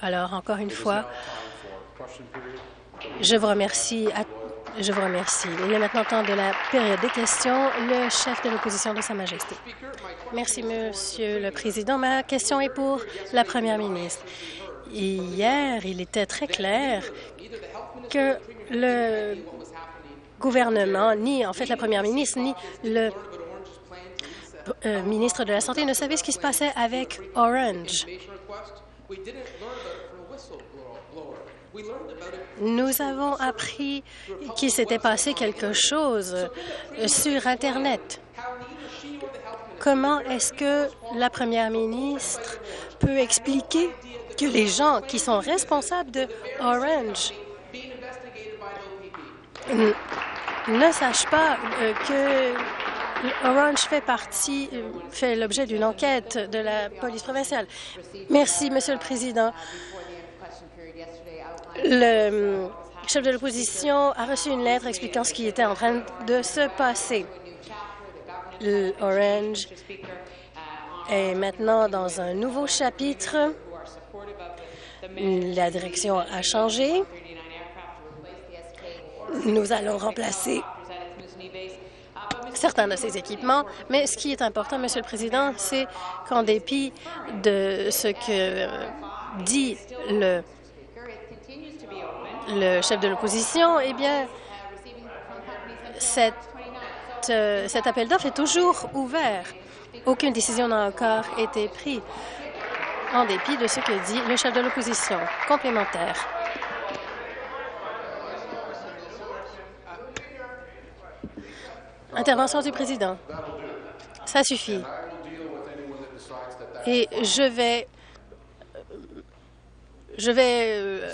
Alors, encore une fois, je vous remercie. Il est maintenant temps de la période des questions. Le chef de l'opposition de Sa Majesté. Merci, Monsieur le Président. Ma question est pour la Première ministre. Hier, il était très clair que le gouvernement, ni en fait la Première ministre, ni le euh, ministre de la Santé ne savait ce qui se passait avec Orange. Nous avons appris qu'il s'était passé quelque chose sur Internet. Comment est-ce que la première ministre peut expliquer que les gens qui sont responsables de Orange ne sachent pas euh, que Orange fait partie, fait l'objet d'une enquête de la police provinciale. Merci, Monsieur le Président. Le chef de l'opposition a reçu une lettre expliquant ce qui était en train de se passer. Orange est maintenant dans un nouveau chapitre. La direction a changé. Nous allons remplacer certains de ces équipements. Mais ce qui est important, Monsieur le Président, c'est qu'en dépit de ce que dit le, chef de l'opposition, eh bien, euh, cet appel d'offres est toujours ouvert. Aucune décision n'a encore été prise en dépit de ce que dit le chef de l'opposition. Complémentaire. Intervention du président. Ça suffit. Et je vais... Je vais euh,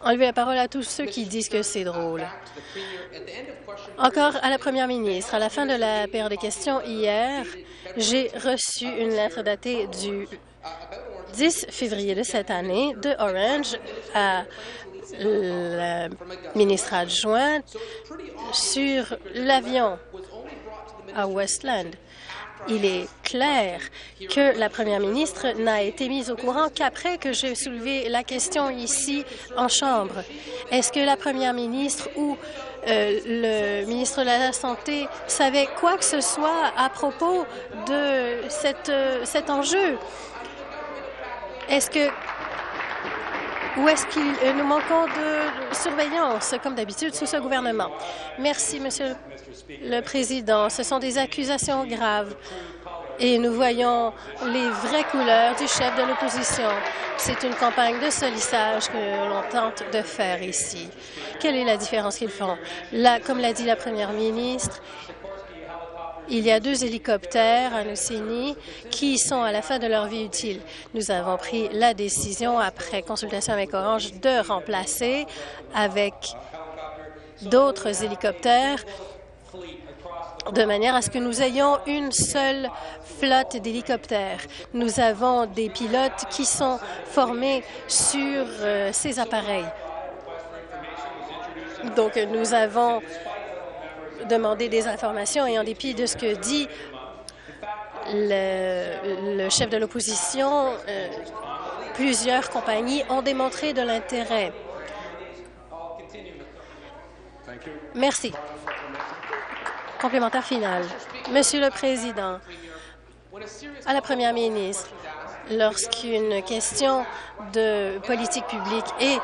enlever la parole à tous ceux qui disent que c'est drôle. Encore à la première ministre. À la fin de la période des questions hier, j'ai reçu une lettre datée du 10 février de cette année de Orange à la ministre adjointe sur l'avion à Westland. Il est clair que la première ministre n'a été mise au courant qu'après que j'ai soulevé la question ici en Chambre. Est-ce que la première ministre ou euh, le ministre de la Santé savait quoi que ce soit à propos de cette, euh, cet enjeu? Est-ce que ou est-ce que euh, nous manquons de surveillance, comme d'habitude, sous ce gouvernement? Merci, Monsieur le Président. Ce sont des accusations graves et nous voyons les vraies couleurs du chef de l'opposition. C'est une campagne de solissage que l'on tente de faire ici. Quelle est la différence qu'ils font? Là, comme l'a dit la première ministre, il y a deux hélicoptères à Nocini qui sont à la fin de leur vie utile. Nous avons pris la décision, après consultation avec Orange, de remplacer avec d'autres hélicoptères de manière à ce que nous ayons une seule flotte d'hélicoptères. Nous avons des pilotes qui sont formés sur euh, ces appareils. Donc, nous avons demandé des informations et en dépit de ce que dit le, chef de l'opposition, euh, plusieurs compagnies ont démontré de l'intérêt. Merci. Complémentaire final. Monsieur le Président, à la Première ministre, lorsqu'une question de politique publique est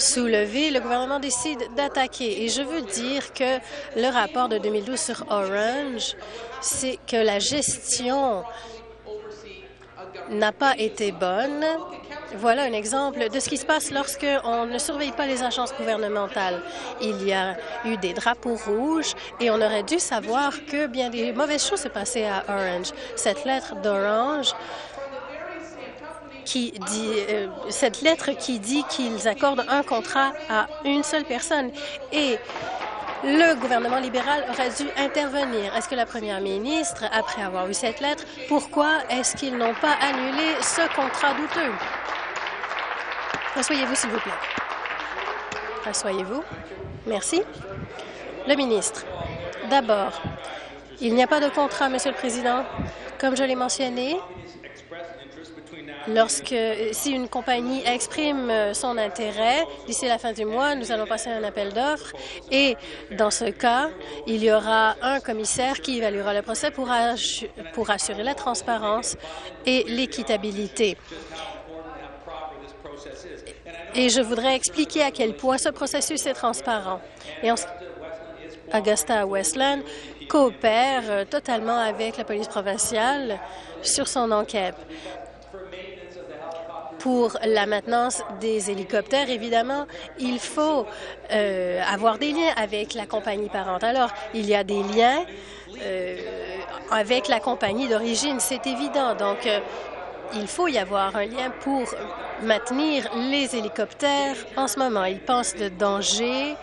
soulevée, le gouvernement décide d'attaquer. Et je veux dire que le rapport de 2012 sur Orange, c'est que la gestion n'a pas été bonne voilà un exemple de ce qui se passe lorsqu'on ne surveille pas les agences gouvernementales. Il y a eu des drapeaux rouges et on aurait dû savoir que bien des mauvaises choses se passaient à Orange. Cette lettre d'Orange qui dit euh, cette lettre qui dit qu'ils accordent un contrat à une seule personne et le gouvernement libéral aurait dû intervenir. Est-ce que la première ministre, après avoir vu cette lettre, pourquoi est-ce qu'ils n'ont pas annulé ce contrat douteux? Rassoyez-vous, s'il vous plaît. Rassoyez-vous. Merci. Le ministre. D'abord, il n'y a pas de contrat, Monsieur le Président. Comme je l'ai mentionné, Lorsque, si une compagnie exprime son intérêt, d'ici la fin du mois, nous allons passer un appel d'offres et dans ce cas, il y aura un commissaire qui évaluera le procès pour, assurer la transparence et l'équitabilité. Et je voudrais expliquer à quel point ce processus est transparent. Et Augusta Westland coopère euh, totalement avec la police provinciale sur son enquête. Pour la maintenance des hélicoptères, évidemment, il faut euh, avoir des liens avec la compagnie parente. Alors, il y a des liens euh, avec la compagnie d'origine, c'est évident. Donc, il faut y avoir un lien pour maintenir les hélicoptères en ce moment. Ils pensent de danger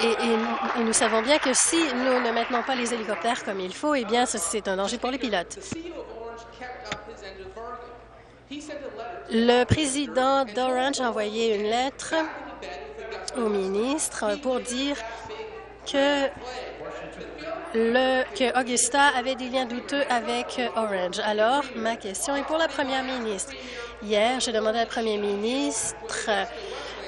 Et, nous savons bien que si nous ne maintenons pas les hélicoptères comme il faut, eh bien, c'est un danger pour les pilotes. Le président d'Orange a envoyé une lettre au ministre pour dire que le, que Augusta avait des liens douteux avec Orange. Alors, ma question est pour la première ministre. Hier, j'ai demandé à la première ministre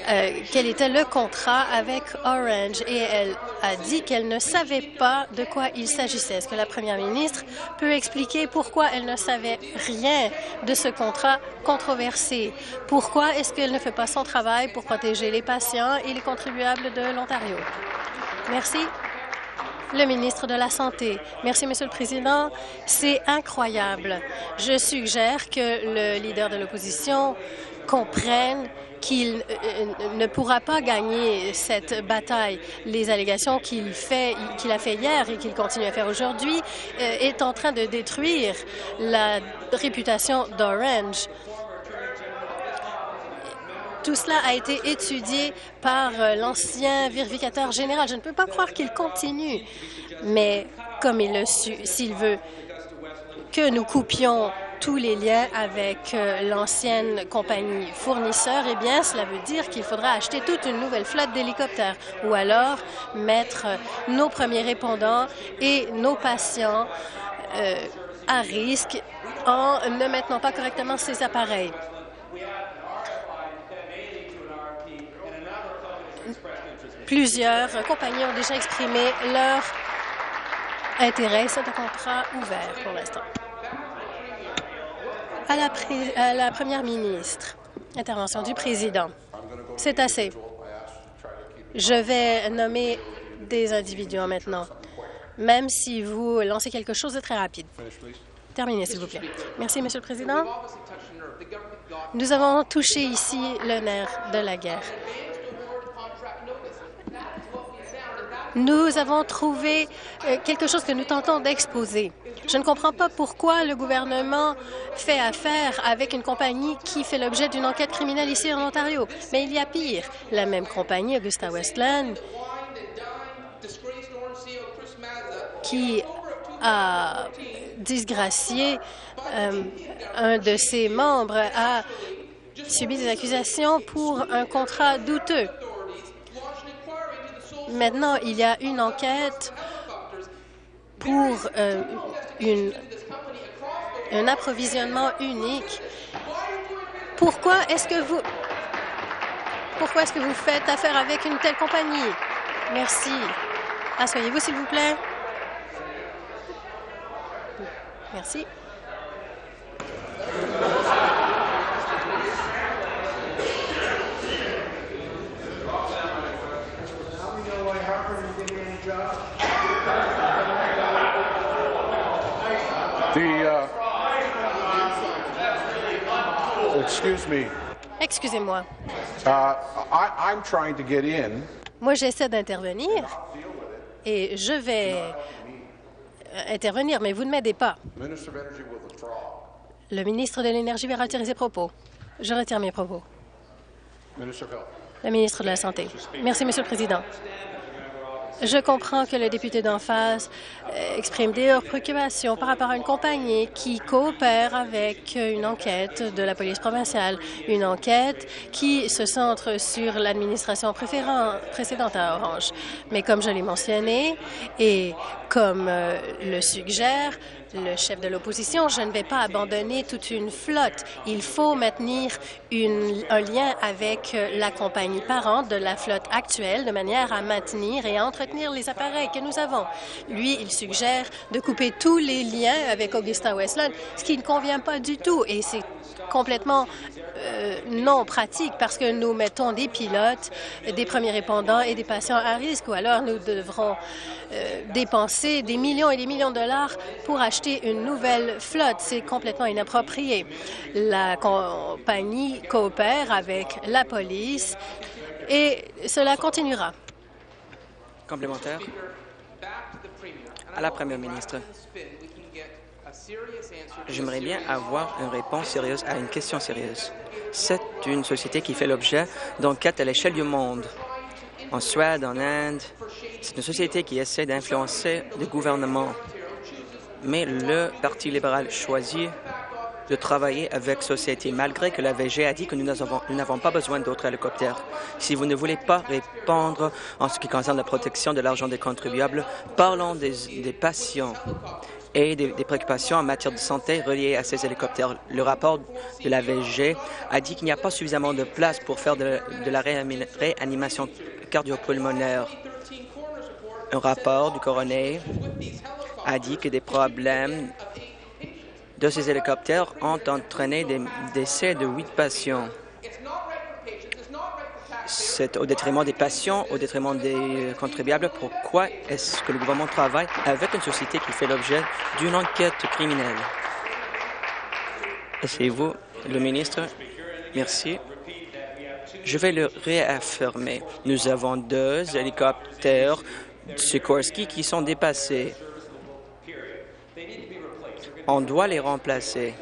euh, quel était le contrat avec Orange? Et elle a dit qu'elle ne savait pas de quoi il s'agissait. Est-ce que la première ministre peut expliquer pourquoi elle ne savait rien de ce contrat controversé? Pourquoi est-ce qu'elle ne fait pas son travail pour protéger les patients et les contribuables de l'Ontario? Merci. Le ministre de la Santé. Merci, Monsieur le Président. C'est incroyable. Je suggère que le leader de l'opposition comprenne qu'il euh, euh, ne pourra pas gagner cette bataille. Les allégations qu'il fait, qu'il a fait hier et qu'il continue à faire aujourd'hui euh, est en train de détruire la réputation d'Orange. Tout cela a été étudié par l'ancien vérificateur général. Je ne peux pas croire qu'il continue, mais comme il le s'il veut que nous coupions tous les liens avec euh, l'ancienne compagnie fournisseur, eh bien, cela veut dire qu'il faudra acheter toute une nouvelle flotte d'hélicoptères ou alors mettre nos premiers répondants et nos patients euh, à risque en ne maintenant pas correctement ces appareils. Plusieurs compagnies ont déjà exprimé leur intérêt. C'est un contrat ouvert pour l'instant à la, Première ministre. Intervention du président. C'est assez. Je vais nommer des individus maintenant, même si vous lancez quelque chose de très rapide. Terminez, s'il vous plaît. Merci, Monsieur le Président. Nous avons touché ici le nerf de la guerre. Nous avons trouvé euh, quelque chose que nous tentons d'exposer. Je ne comprends pas pourquoi le gouvernement fait affaire avec une compagnie qui fait l'objet d'une enquête criminelle ici en Ontario. Mais il y a pire. La même compagnie, Augusta Westland, qui a disgracié euh, un de ses membres, a subi des accusations pour un contrat douteux. Maintenant, il y a une enquête pour euh, un approvisionnement unique. Pourquoi est-ce que vous pourquoi est-ce que vous faites affaire avec une telle compagnie? Merci. Asseyez-vous, s'il vous plaît. Merci. Uh, Excusez-moi. Uh, Moi, j'essaie d'intervenir et je vais intervenir, mais vous ne m'aidez pas. Le ministre de l'Énergie va retirer ses propos. Je retire mes propos. Le ministre de la Santé. Merci, Monsieur le Président. Je comprends que le député d'en face euh, exprime des préoccupations par rapport à une compagnie qui coopère avec une enquête de la police provinciale, une enquête qui se centre sur l'administration précédente à Orange. Mais comme je l'ai mentionné, et Comme euh, le suggère le chef de l'opposition, je ne vais pas abandonner toute une flotte. Il faut maintenir un lien avec euh, la compagnie parente de la flotte actuelle de manière à maintenir et à entretenir les appareils que nous avons. Lui, il suggère de couper tous les liens avec Augusta Westland, ce qui ne convient pas du tout et c'est complètement euh, non pratique parce que nous mettons des pilotes, des premiers répondants et des patients à risque ou alors nous devrons euh, dépenser des millions et des millions de dollars pour acheter une nouvelle flotte. C'est complètement inapproprié. La compagnie coopère avec la police et cela continuera. Complémentaire à la Première ministre. J'aimerais bien avoir une réponse sérieuse à une question sérieuse. C'est une société qui fait l'objet d'enquêtes à l'échelle du monde. En Suède, en Inde, c'est une société qui essaie d'influencer le gouvernement. Mais le Parti libéral choisit de travailler avec société, malgré que la VG a dit que nous n'avons pas besoin d'autres hélicoptères. Si vous ne voulez pas répondre en ce qui concerne la protection de l'argent des contribuables, parlons des, des patients et des, préoccupations en matière de santé reliées à ces hélicoptères. Le rapport de la VG a dit qu'il n'y a pas suffisamment de place pour faire de, la réanimation cardiopulmonaire. Un rapport du coroner a dit que des problèmes de ces hélicoptères ont entraîné des décès de huit patients c'est au détriment des patients, au détriment des contribuables. Pourquoi est-ce que le gouvernement travaille avec une société qui fait l'objet d'une enquête criminelle? Essayez-vous, le ministre. Merci. Je vais le réaffirmer. Nous avons deux hélicoptères Sikorsky qui sont dépassés. On doit les remplacer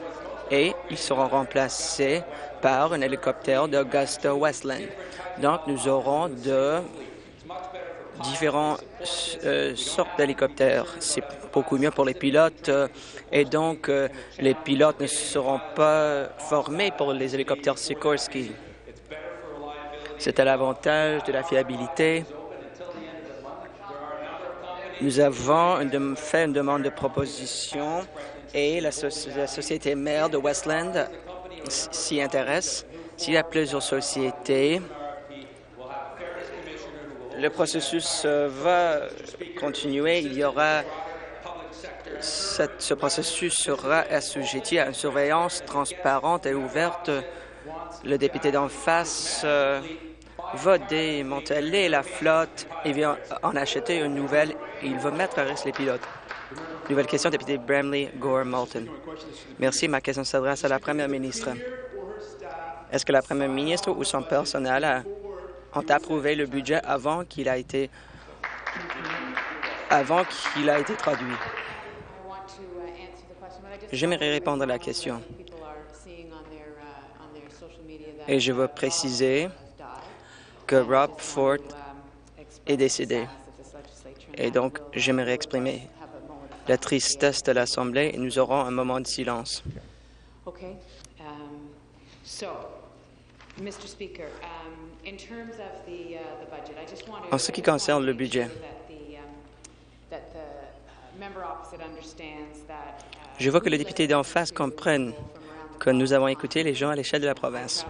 et ils seront remplacés par un hélicoptère d'Augusta Westland. Donc, nous aurons de différentes euh, sortes d'hélicoptères. C'est beaucoup mieux pour les pilotes euh, et donc euh, les pilotes ne seront pas formés pour les hélicoptères Sikorsky. C'est à l'avantage de la fiabilité. Nous avons fait une demande de proposition et la, la société mère de Westland s'y intéresse. S'il y a plusieurs sociétés, le processus euh, va continuer. Il y aura ce processus sera assujetti à une surveillance transparente et ouverte. Le député d'en face euh, va démanteler la flotte et vient en acheter une nouvelle. il va mettre à risque les pilotes. Nouvelle question, député Bramley Gore Moulton. Merci. Ma question s'adresse à la première ministre. Est-ce que la première ministre ou son personnel a ont approuvé le budget avant qu'il a été avant qu'il a été traduit. J'aimerais répondre à la question. Et je veux préciser que Rob Ford est décédé. Et donc, j'aimerais exprimer la tristesse de l'Assemblée et nous aurons un moment de silence. En ce qui concerne le budget, um, uh, je veux que les députés d'en face comprennent que nous avons écouté les gens à l'échelle de la province.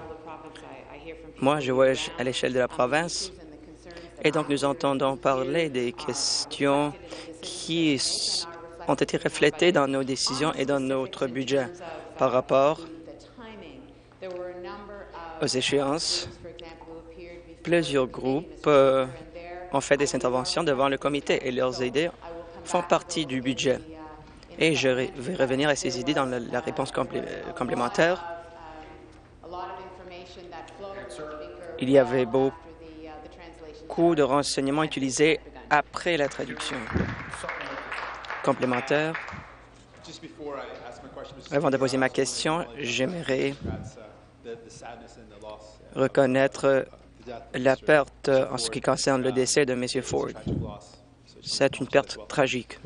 Moi, je vois à l'échelle de la province. et donc nous entendons parler des questions qui ont été reflétées dans nos décisions et dans notre budget par rapport aux échéances plusieurs groupes euh, ont fait des interventions devant le comité et leurs idées font partie du budget. Et je vais revenir à ces idées dans la, réponse complémentaire. Il y avait beaucoup de renseignements utilisés après la traduction. Complémentaire. Avant de poser ma question, j'aimerais reconnaître la perte en ce qui concerne le décès de M. Ford. C'est une perte tragique.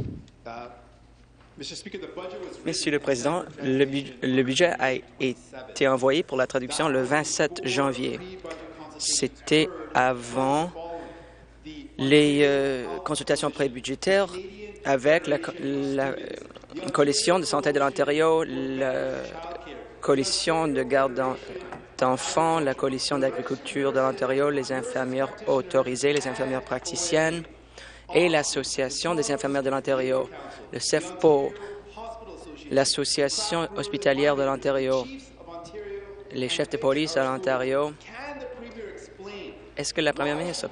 Monsieur le Président, le, budget a été envoyé pour la traduction le 27 janvier. C'était avant les euh, consultations pré-budgétaires avec la, coalition de santé de l'Ontario, la coalition de garde d'enfants, la coalition d'agriculture de l'Ontario, les infirmières autorisées, les infirmières praticiennes et l'Association des infirmières de l'Ontario, le CEFPO, l'Association hospitalière de l'Ontario, les chefs de police de l'Ontario. Est-ce que la première ministre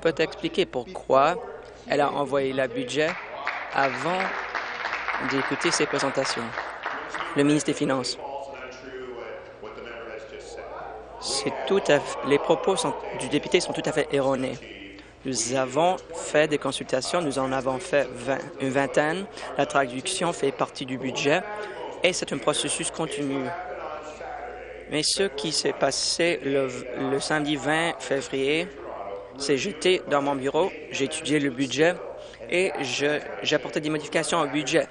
peut expliquer pourquoi elle a envoyé le budget avant d'écouter ces présentations? Le ministre des Finances. Tout les propos du député sont tout à fait erronés. Nous avons fait des consultations, nous en avons fait 20, une vingtaine. La traduction fait partie du budget et c'est un processus continu. Mais ce qui s'est passé le, le, samedi 20 février, c'est j'étais dans mon bureau, j'ai étudié le budget et j'ai apporté des modifications au budget.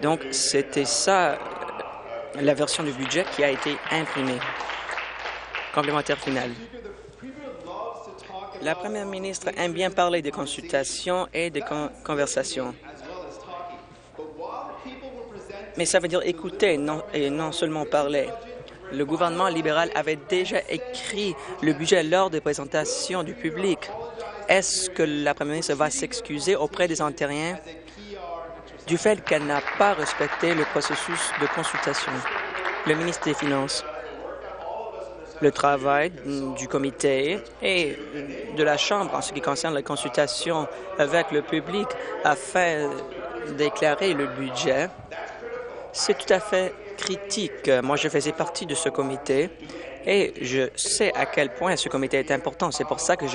Donc, c'était ça la version du budget qui a été imprimée. Complémentaire final. La première ministre aime bien parler des consultations et des con conversations. Mais ça veut dire écouter et non seulement parler. Le gouvernement libéral avait déjà écrit le budget lors des présentations du public. Est-ce que la première ministre va s'excuser auprès des Ontariens? Du fait qu'elle n'a pas respecté le processus de consultation. Le ministre des Finances, le travail du comité et de la Chambre en ce qui concerne la consultation avec le public afin d'éclairer le budget, c'est tout à fait critique. Moi, je faisais partie de ce comité et je sais à quel point ce comité est important. C'est pour ça que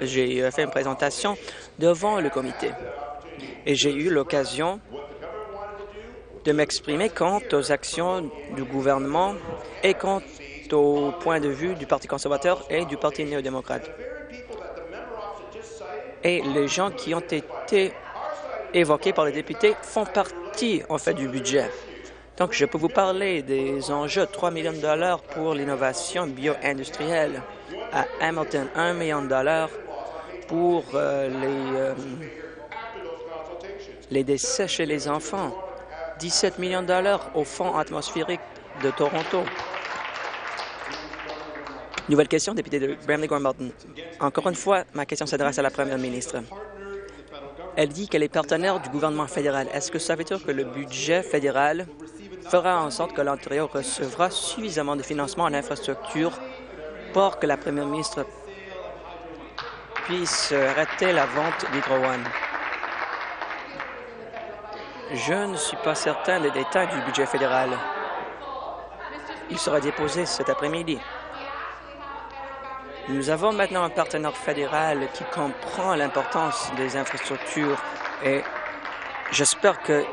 j'ai fait une présentation devant le comité et j'ai eu l'occasion de m'exprimer quant aux actions du gouvernement et quant au point de vue du Parti conservateur et du Parti néo-démocrate. Et les gens qui ont été évoqués par les députés font partie, en fait, du budget. Donc, je peux vous parler des enjeux 3 millions de dollars pour l'innovation bio-industrielle à Hamilton, 1 million de dollars pour euh, les... Euh, les décès chez les enfants, 17 millions de dollars au Fonds atmosphérique de Toronto. Nouvelle question, député de Bramley Martin. Encore une fois, ma question s'adresse à la première ministre. Elle dit qu'elle est partenaire du gouvernement fédéral. Est-ce que ça veut dire que le budget fédéral fera en sorte que l'Ontario recevra suffisamment de financement en infrastructure pour que la première ministre puisse arrêter la vente d'Hydro One? Je ne suis pas certain des détails du budget fédéral. Il sera déposé cet après-midi. Nous avons maintenant un partenaire fédéral qui comprend l'importance des infrastructures et j'espère qu'il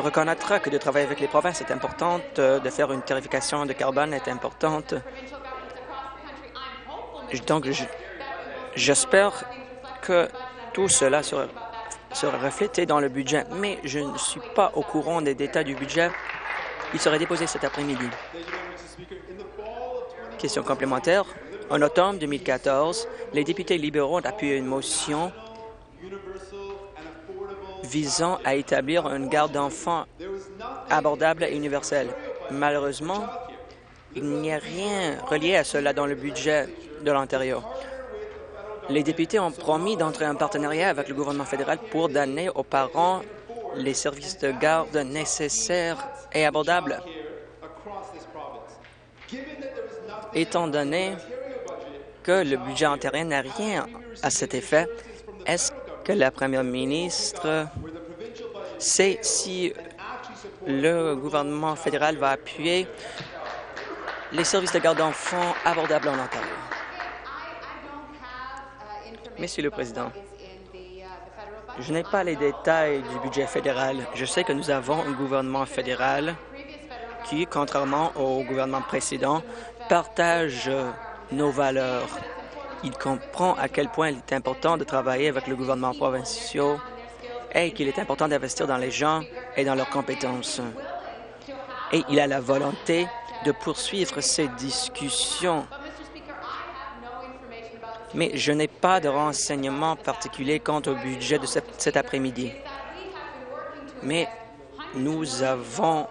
reconnaîtra que de travailler avec les provinces est important, de faire une tarification de carbone est importante. Donc, j'espère que tout cela sera sera reflété dans le budget, mais je ne suis pas au courant des détails du budget. Il sera déposé cet après-midi. Question complémentaire. En automne 2014, les députés libéraux ont appuyé une motion visant à établir une garde d'enfants abordable et universelle. Malheureusement, il n'y a rien relié à cela dans le budget de l'Ontario. Les députés ont promis d'entrer en partenariat avec le gouvernement fédéral pour donner aux parents les services de garde nécessaires et abordables. Étant donné que le budget ontarien n'a rien à cet effet, est-ce que la première ministre sait si le gouvernement fédéral va appuyer les services de garde d'enfants abordables en Ontario? Monsieur le Président, je n'ai pas les détails du budget fédéral. Je sais que nous avons un gouvernement fédéral qui, contrairement au gouvernement précédent, partage nos valeurs. Il comprend à quel point il est important de travailler avec le gouvernement provincial et qu'il est important d'investir dans les gens et dans leurs compétences. Et il a la volonté de poursuivre ces discussions mais je n'ai pas de renseignements particuliers quant au budget de cet après-midi. Mais nous avons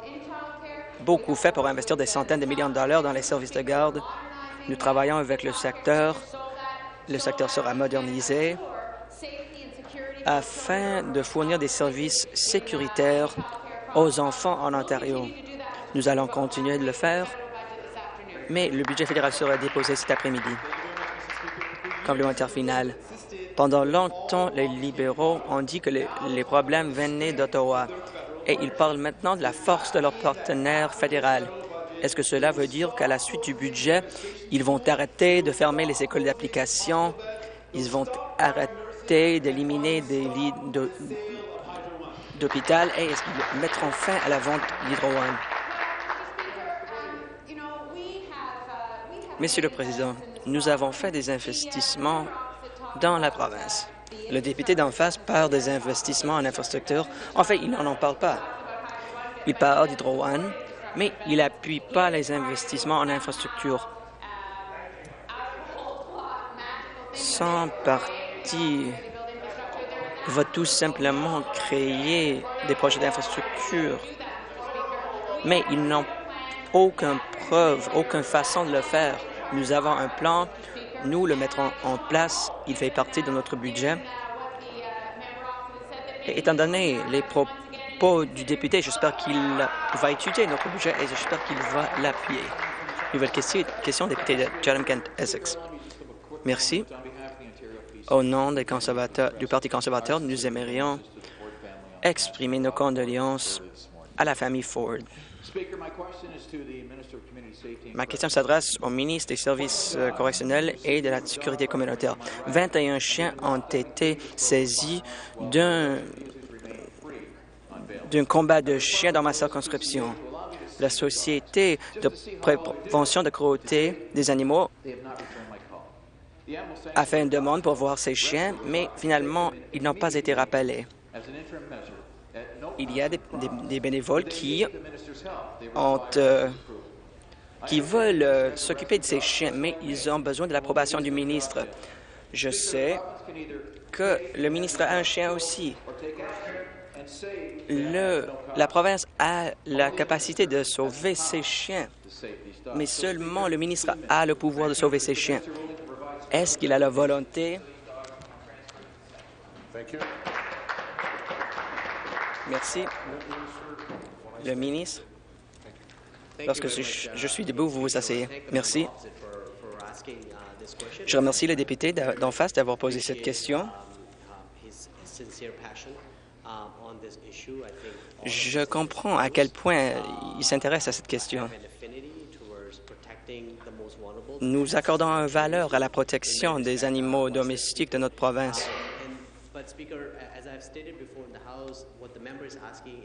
beaucoup fait pour investir des centaines de millions de dollars dans les services de garde. Nous travaillons avec le secteur. Le secteur sera modernisé afin de fournir des services sécuritaires aux enfants en Ontario. Nous allons continuer de le faire, mais le budget fédéral sera déposé cet après-midi. Complémentaire final. Pendant longtemps, les libéraux ont dit que les, problèmes venaient d'Ottawa et ils parlent maintenant de la force de leur partenaire fédéral. Est-ce que cela veut dire qu'à la suite du budget, ils vont arrêter de fermer les écoles d'application, ils vont arrêter d'éliminer des lits d'hôpital et est-ce qu'ils mettront fin à la vente d'Hydro Monsieur le Président, nous avons fait des investissements dans la province. Le député d'en face parle des investissements en infrastructure. En fait, il n'en parle pas. Il parle d'Hydro One, mais il n'appuie pas les investissements en infrastructure. Son parti va tout simplement créer des projets d'infrastructure, mais ils n'ont aucune preuve, aucune façon de le faire. Nous avons un plan, nous le mettrons en place, il fait partie de notre budget. Et étant donné les propos du député, j'espère qu'il va étudier notre budget et j'espère qu'il va l'appuyer. Nouvelle question, question député de Chatham-Kent-Essex. Merci. Au nom des conservateurs, du Parti conservateur, nous aimerions exprimer nos condoléances à la famille Ford. Ma question s'adresse au ministre des Services euh, correctionnels et de la Sécurité communautaire. 21 chiens ont été saisis d'un combat de chiens dans ma circonscription. La Société de prévention de cruauté des animaux a fait une demande pour voir ces chiens, mais finalement, ils n'ont pas été rappelés. Il y a des, bénévoles qui, euh, qui veulent euh, s'occuper de ces chiens, mais ils ont besoin de l'approbation du ministre. Je sais que le ministre a un chien aussi. La province a la capacité de sauver ses chiens, mais seulement le ministre a le pouvoir de sauver ses chiens. Est-ce qu'il a la volonté? Merci. Le ministre. Lorsque je suis debout, vous vous asseyez. Merci. Je remercie le député d'en face d'avoir posé cette question. Je comprends à quel point il s'intéresse à cette question. Nous accordons une valeur à la protection des animaux domestiques de notre province.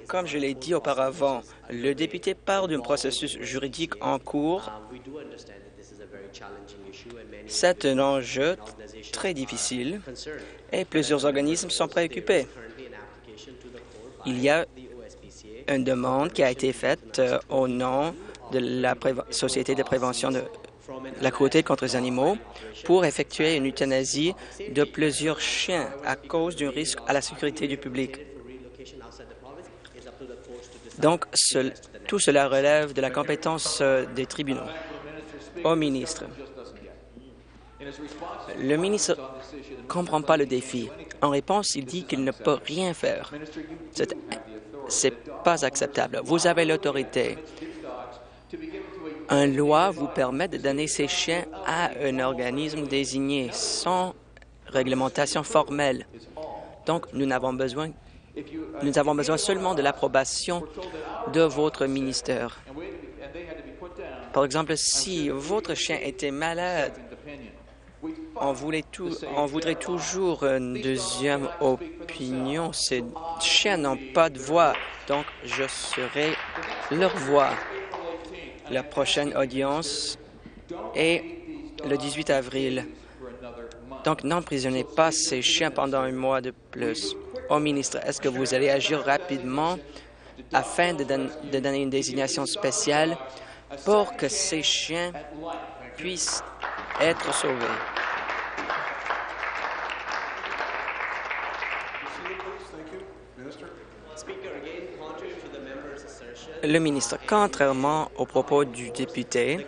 Comme je l'ai dit auparavant, le député parle d'un processus juridique en cours. C'est un enjeu très difficile et plusieurs organismes sont préoccupés. Il y a une demande qui a été faite euh, au nom de la Société de prévention de la cruauté contre les animaux pour effectuer une euthanasie de plusieurs chiens à cause d'un risque à la sécurité du public. Donc, tout cela relève de la compétence euh, des tribunaux. Au ministre, le ministre ne comprend pas le défi. En réponse, il dit qu'il ne peut rien faire. Ce n'est pas acceptable. Vous avez l'autorité un loi vous permet de donner ces chiens à un organisme désigné sans réglementation formelle. Donc, nous n'avons besoin avons besoin seulement de l'approbation de votre ministère. Par exemple, si votre chien était malade, on, voulait on voudrait toujours une deuxième opinion. Ces chiens n'ont pas de voix, donc je serai leur voix. La prochaine audience est le 18 avril. Donc, n'emprisonnez pas ces chiens pendant un mois de plus. Au ministre, est-ce que vous allez agir rapidement afin de, de, donner une désignation spéciale pour que ces chiens puissent être sauvés? Le ministre, contrairement aux propos du député,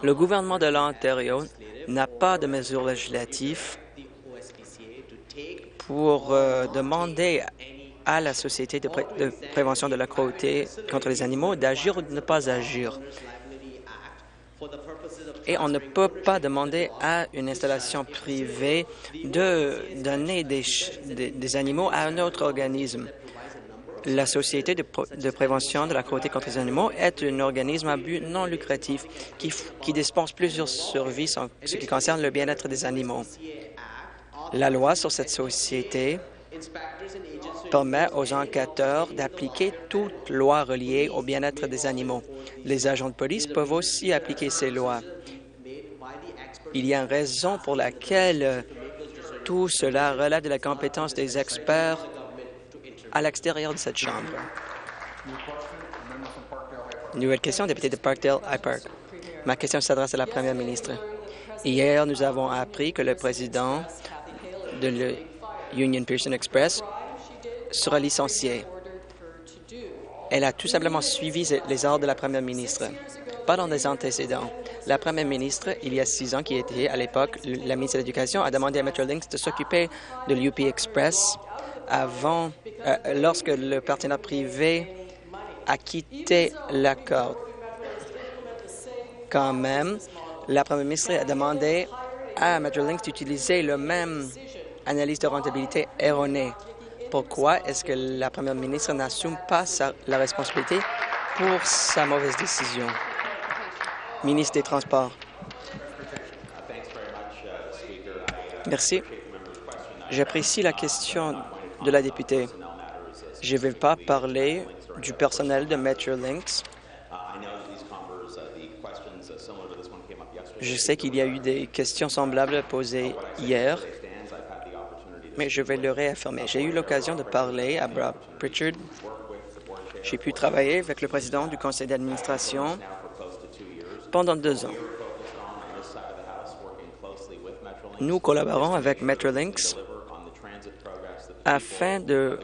le gouvernement de l'Ontario n'a pas de mesures législatives pour euh, demander à la Société de, prévention de la cruauté contre les animaux d'agir ou de ne pas agir. Et on ne peut pas demander à une installation privée de donner des, des, animaux à un autre organisme. La Société de, prévention de la cruauté contre les animaux est un organisme à but non lucratif qui, dispense plusieurs services en ce qui concerne le bien-être des animaux. La loi sur cette société permet aux enquêteurs d'appliquer toute loi reliée au bien-être des animaux. Les agents de police peuvent aussi appliquer ces lois. Il y a une raison pour laquelle tout cela relève de la compétence des experts à l'extérieur de cette Chambre. Nouvelle question, député de Parkdale, High Park. Ma question s'adresse à la Première ministre. Hier, nous avons appris que le président de l'Union Pearson Express sera licenciée. Elle a tout simplement suivi les ordres de la première ministre. Pas dans des antécédents. La première ministre, il y a six ans, qui était à l'époque la ministre de l'Éducation, a demandé à Metrolinx de s'occuper de l'UP Express avant, euh, lorsque le partenaire privé a quitté l'accord. Quand même, la première ministre a demandé à Metrolinx d'utiliser le même analyse de rentabilité erronée. Pourquoi est-ce que la première ministre n'assume pas la responsabilité pour sa mauvaise décision? Ministre des Transports. Merci. J'apprécie la question de la députée. Je ne vais pas parler du personnel de Metrolinx. Je sais qu'il y a eu des questions semblables posées hier mais je vais le réaffirmer. J'ai eu l'occasion de parler à Bob Pritchard. J'ai pu travailler avec le président du conseil d'administration pendant deux ans. Nous collaborons avec Metrolinx afin de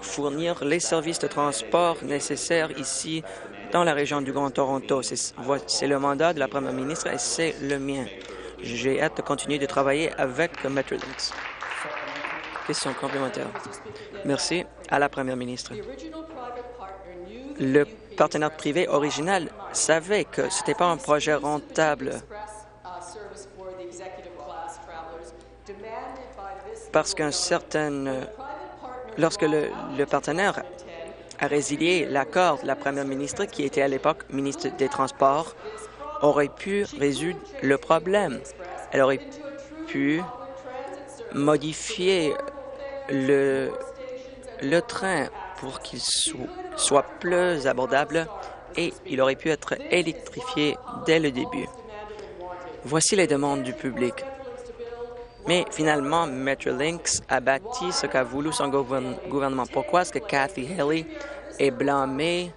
fournir les services de transport nécessaires ici dans la région du Grand Toronto. C'est le mandat de la première ministre et c'est le mien. J'ai hâte de continuer de travailler avec Metrolinx. Question complémentaire. Merci à la Première ministre. Le partenaire privé original savait que ce n'était pas un projet rentable parce qu'un certain... Lorsque le, partenaire a résilié l'accord, la première ministre, qui était à l'époque ministre des Transports, aurait pu résoudre le problème. Elle aurait pu modifier le train pour qu'il soit plus abordable et il aurait pu être électrifié dès le début. Voici les demandes du public. Mais finalement, Metrolinx a bâti ce qu'a voulu son gouvernement. Pourquoi est-ce que Kathy Haley est blâmée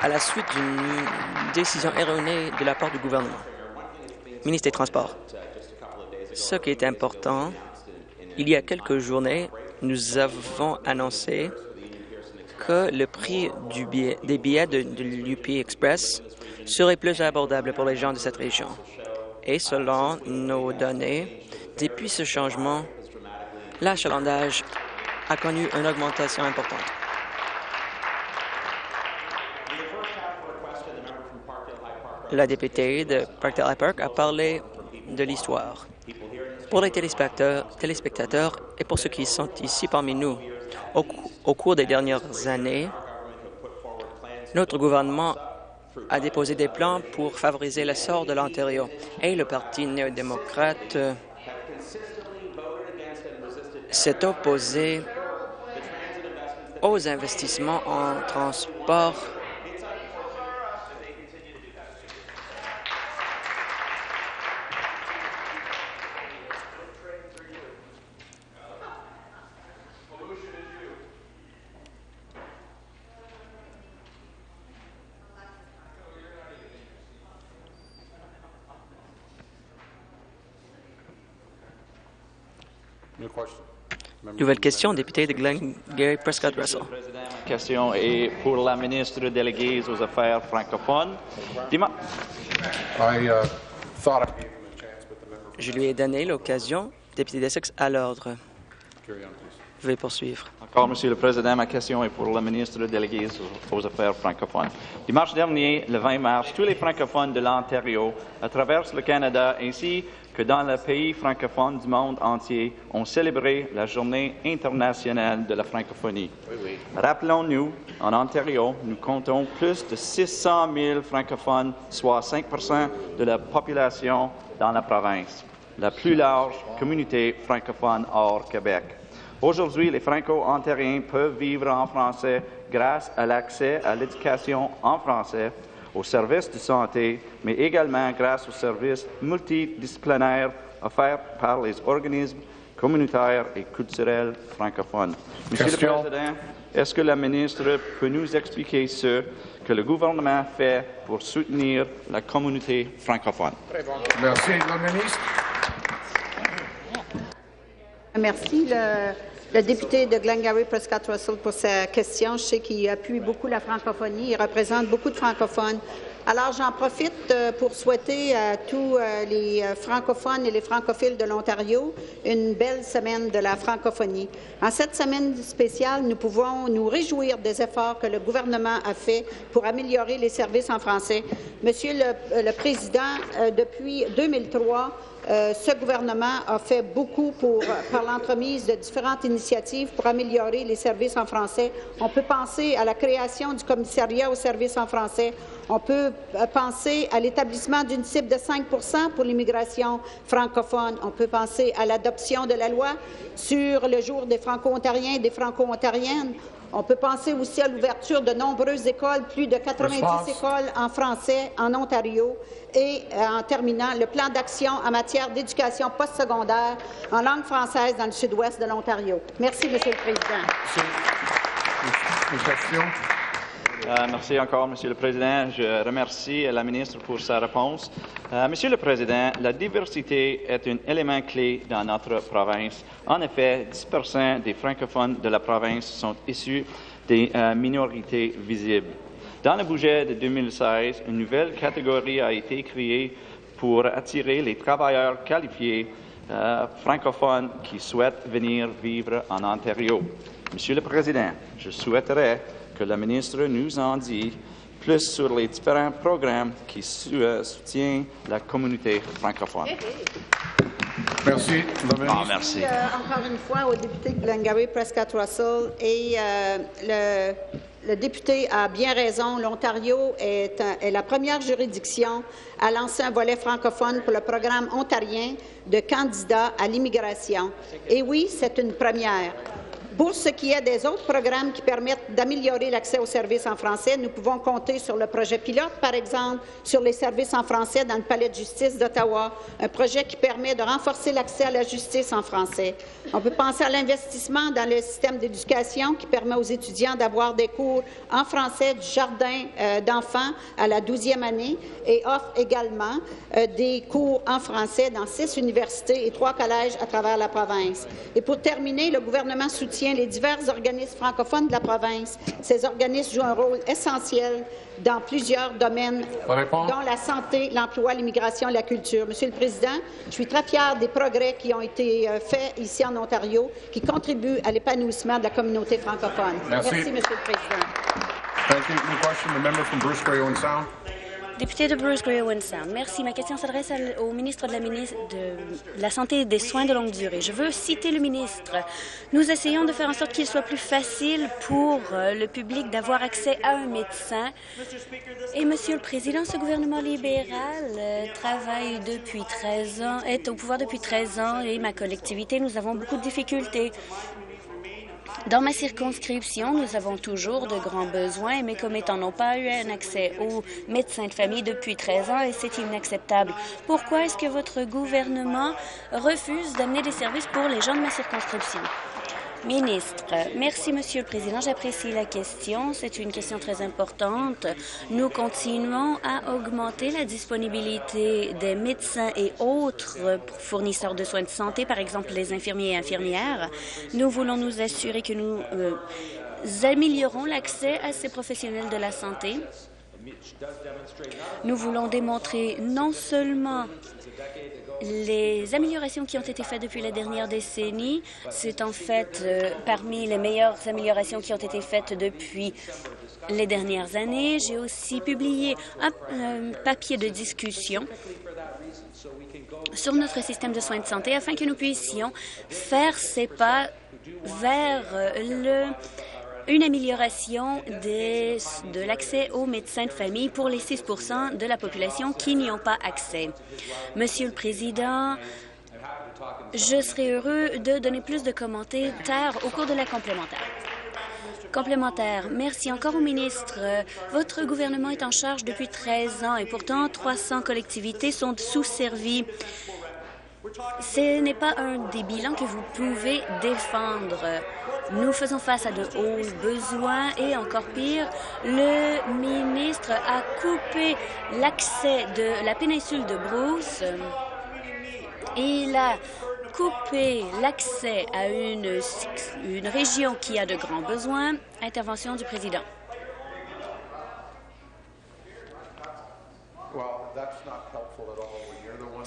à la suite d'une décision erronée de la part du gouvernement? Ministre des Transports. Ce qui est important, il y a quelques journées, nous avons annoncé que le prix des billets de, l'UP Express serait plus abordable pour les gens de cette région. Et selon nos données, depuis ce changement, l'achalandage a connu une augmentation importante. La députée de Parkdale Park a parlé de l'histoire. Pour les téléspectateurs, et pour ceux qui sont ici parmi nous, au, cours des dernières années, notre gouvernement a déposé des plans pour favoriser l'essor de l'Ontario. Et le Parti néo-démocrate s'est opposé aux investissements en transport Nouvelle question, député de Glengarry Prescott Russell. La question est pour la ministre déléguée aux Affaires francophones. Dis-moi. Je lui ai donné l'occasion. Député d'Essex, à l'ordre. Veuillez poursuivre. Encore, Monsieur le Président, ma question est pour le ministre délégué aux Affaires francophones. Dimanche dernier, le 20 mars, tous les francophones de l'Ontario, à travers le Canada ainsi que dans les pays francophones du monde entier, ont célébré la Journée internationale de la francophonie. Rappelons-nous, en Ontario, nous comptons plus de 600 000 francophones, soit 5% de la population dans la province, la plus large communauté francophone hors Québec. Aujourd'hui, les Franco-Ontariens peuvent vivre en français grâce à l'accès à l'éducation en français, aux services de santé, mais également grâce aux services multidisciplinaires offerts par les organismes communautaires et culturels francophones. Monsieur le Président, est-ce que la ministre peut nous expliquer ce que le gouvernement fait pour soutenir la communauté francophone? Merci, le ministre. Merci. Le, le député de Glengarry Prescott Russell pour sa question. Je sais qu'il appuie beaucoup la francophonie. Il représente beaucoup de francophones. Alors, j'en profite euh, pour souhaiter à tous euh, les euh, francophones et les francophiles de l'Ontario une belle semaine de la francophonie. En cette semaine spéciale, nous pouvons nous réjouir des efforts que le gouvernement a faits pour améliorer les services en français. Monsieur le, le Président, depuis 2003, euh, ce gouvernement a fait beaucoup par l'entremise de différentes initiatives pour améliorer les services en français. On peut penser à la création du commissariat aux services en français. On peut euh, penser à l'établissement d'une cible de 5 pour l'immigration francophone. On peut penser à l'adoption de la loi sur le jour des Franco-Ontariens et des Franco-Ontariennes. On peut penser aussi à l'ouverture de nombreuses écoles, plus de 90 écoles en français en Ontario. Et euh, en terminant, le plan d'action en matière d'éducation postsecondaire en langue française dans le sud-ouest de l'Ontario. Merci, Monsieur le Président. Euh, merci encore, Monsieur le Président. Je remercie la ministre pour sa réponse. Euh, Monsieur le Président, la diversité est un élément clé dans notre province. En effet, 10% des francophones de la province sont issus des euh, minorités visibles. Dans le budget de 2016, une nouvelle catégorie a été créée pour attirer les travailleurs qualifiés francophones qui souhaitent venir vivre en Ontario. Monsieur le Président, je souhaiterais que la ministre nous en dit plus sur les différents programmes qui euh, soutiennent la communauté francophone. Merci. Ah, merci. Euh, encore une fois au député Glengarry Prescott Russell et euh, le, le, député a bien raison. L'Ontario est, est, la première juridiction à lancer un volet francophone pour le programme ontarien de candidats à l'immigration. Et oui, c'est une première. Pour ce qui est des autres programmes qui permettent d'améliorer l'accès aux services en français, nous pouvons compter sur le projet pilote, par exemple, sur les services en français dans le palais de justice d'Ottawa, un projet qui permet de renforcer l'accès à la justice en français. On peut penser à l'investissement dans le système d'éducation qui permet aux étudiants d'avoir des cours en français du jardin euh, d'enfants à la 12e année et offre également euh, des cours en français dans six universités et trois collèges à travers la province. Et pour terminer, le gouvernement soutient les divers organismes francophones de la province. Ces organismes jouent un rôle essentiel dans plusieurs domaines, dont la santé, l'emploi, l'immigration et la culture. Monsieur le Président, je suis très fière des progrès qui ont été euh, faits ici en Ontario, qui contribuent à l'épanouissement de la communauté francophone. Merci, Monsieur le Président. Député de Bruce Gray Sound. Merci. Ma question s'adresse au ministre de la, ministre de la Santé et des Soins de longue durée. Je veux citer le ministre. Nous essayons de faire en sorte qu'il soit plus facile pour euh, le public d'avoir accès à un médecin. Et, Monsieur le Président, ce gouvernement libéral euh, travaille depuis 13 ans, est au pouvoir depuis 13 ans et ma collectivité, nous avons beaucoup de difficultés. Dans ma circonscription, nous avons toujours de grands besoins. Mes commettants n'ont pas eu un accès aux médecins de famille depuis 13 ans et c'est inacceptable. Pourquoi est-ce que votre gouvernement refuse d'amener des services pour les gens de ma circonscription? Ministre, merci, Monsieur le Président. J'apprécie la question. C'est une question très importante. Nous continuons à augmenter la disponibilité des médecins et autres fournisseurs de soins de santé, par exemple les infirmiers et infirmières. Nous voulons nous assurer que nous euh, améliorons l'accès à ces professionnels de la santé. Nous voulons démontrer non seulement les améliorations qui ont été faites depuis la dernière décennie, c'est en fait euh, parmi les meilleures améliorations qui ont été faites depuis les dernières années. J'ai aussi publié un, un papier de discussion sur notre système de soins de santé afin que nous puissions faire ces pas vers le une amélioration des, de l'accès aux médecins de famille pour les 6% de la population qui n'y ont pas accès. Monsieur le Président, je serai heureux de donner plus de commentaires au cours de la complémentaire. Complémentaire. Merci encore au ministre. Votre gouvernement est en charge depuis 13 ans et pourtant 300 collectivités sont sous-servies. Ce n'est pas un des bilans que vous pouvez défendre. Nous faisons face à de hauts besoins et encore pire, le ministre a coupé l'accès de la péninsule de Bruce. Il a coupé l'accès à une, une région qui a de grands besoins. Intervention du président.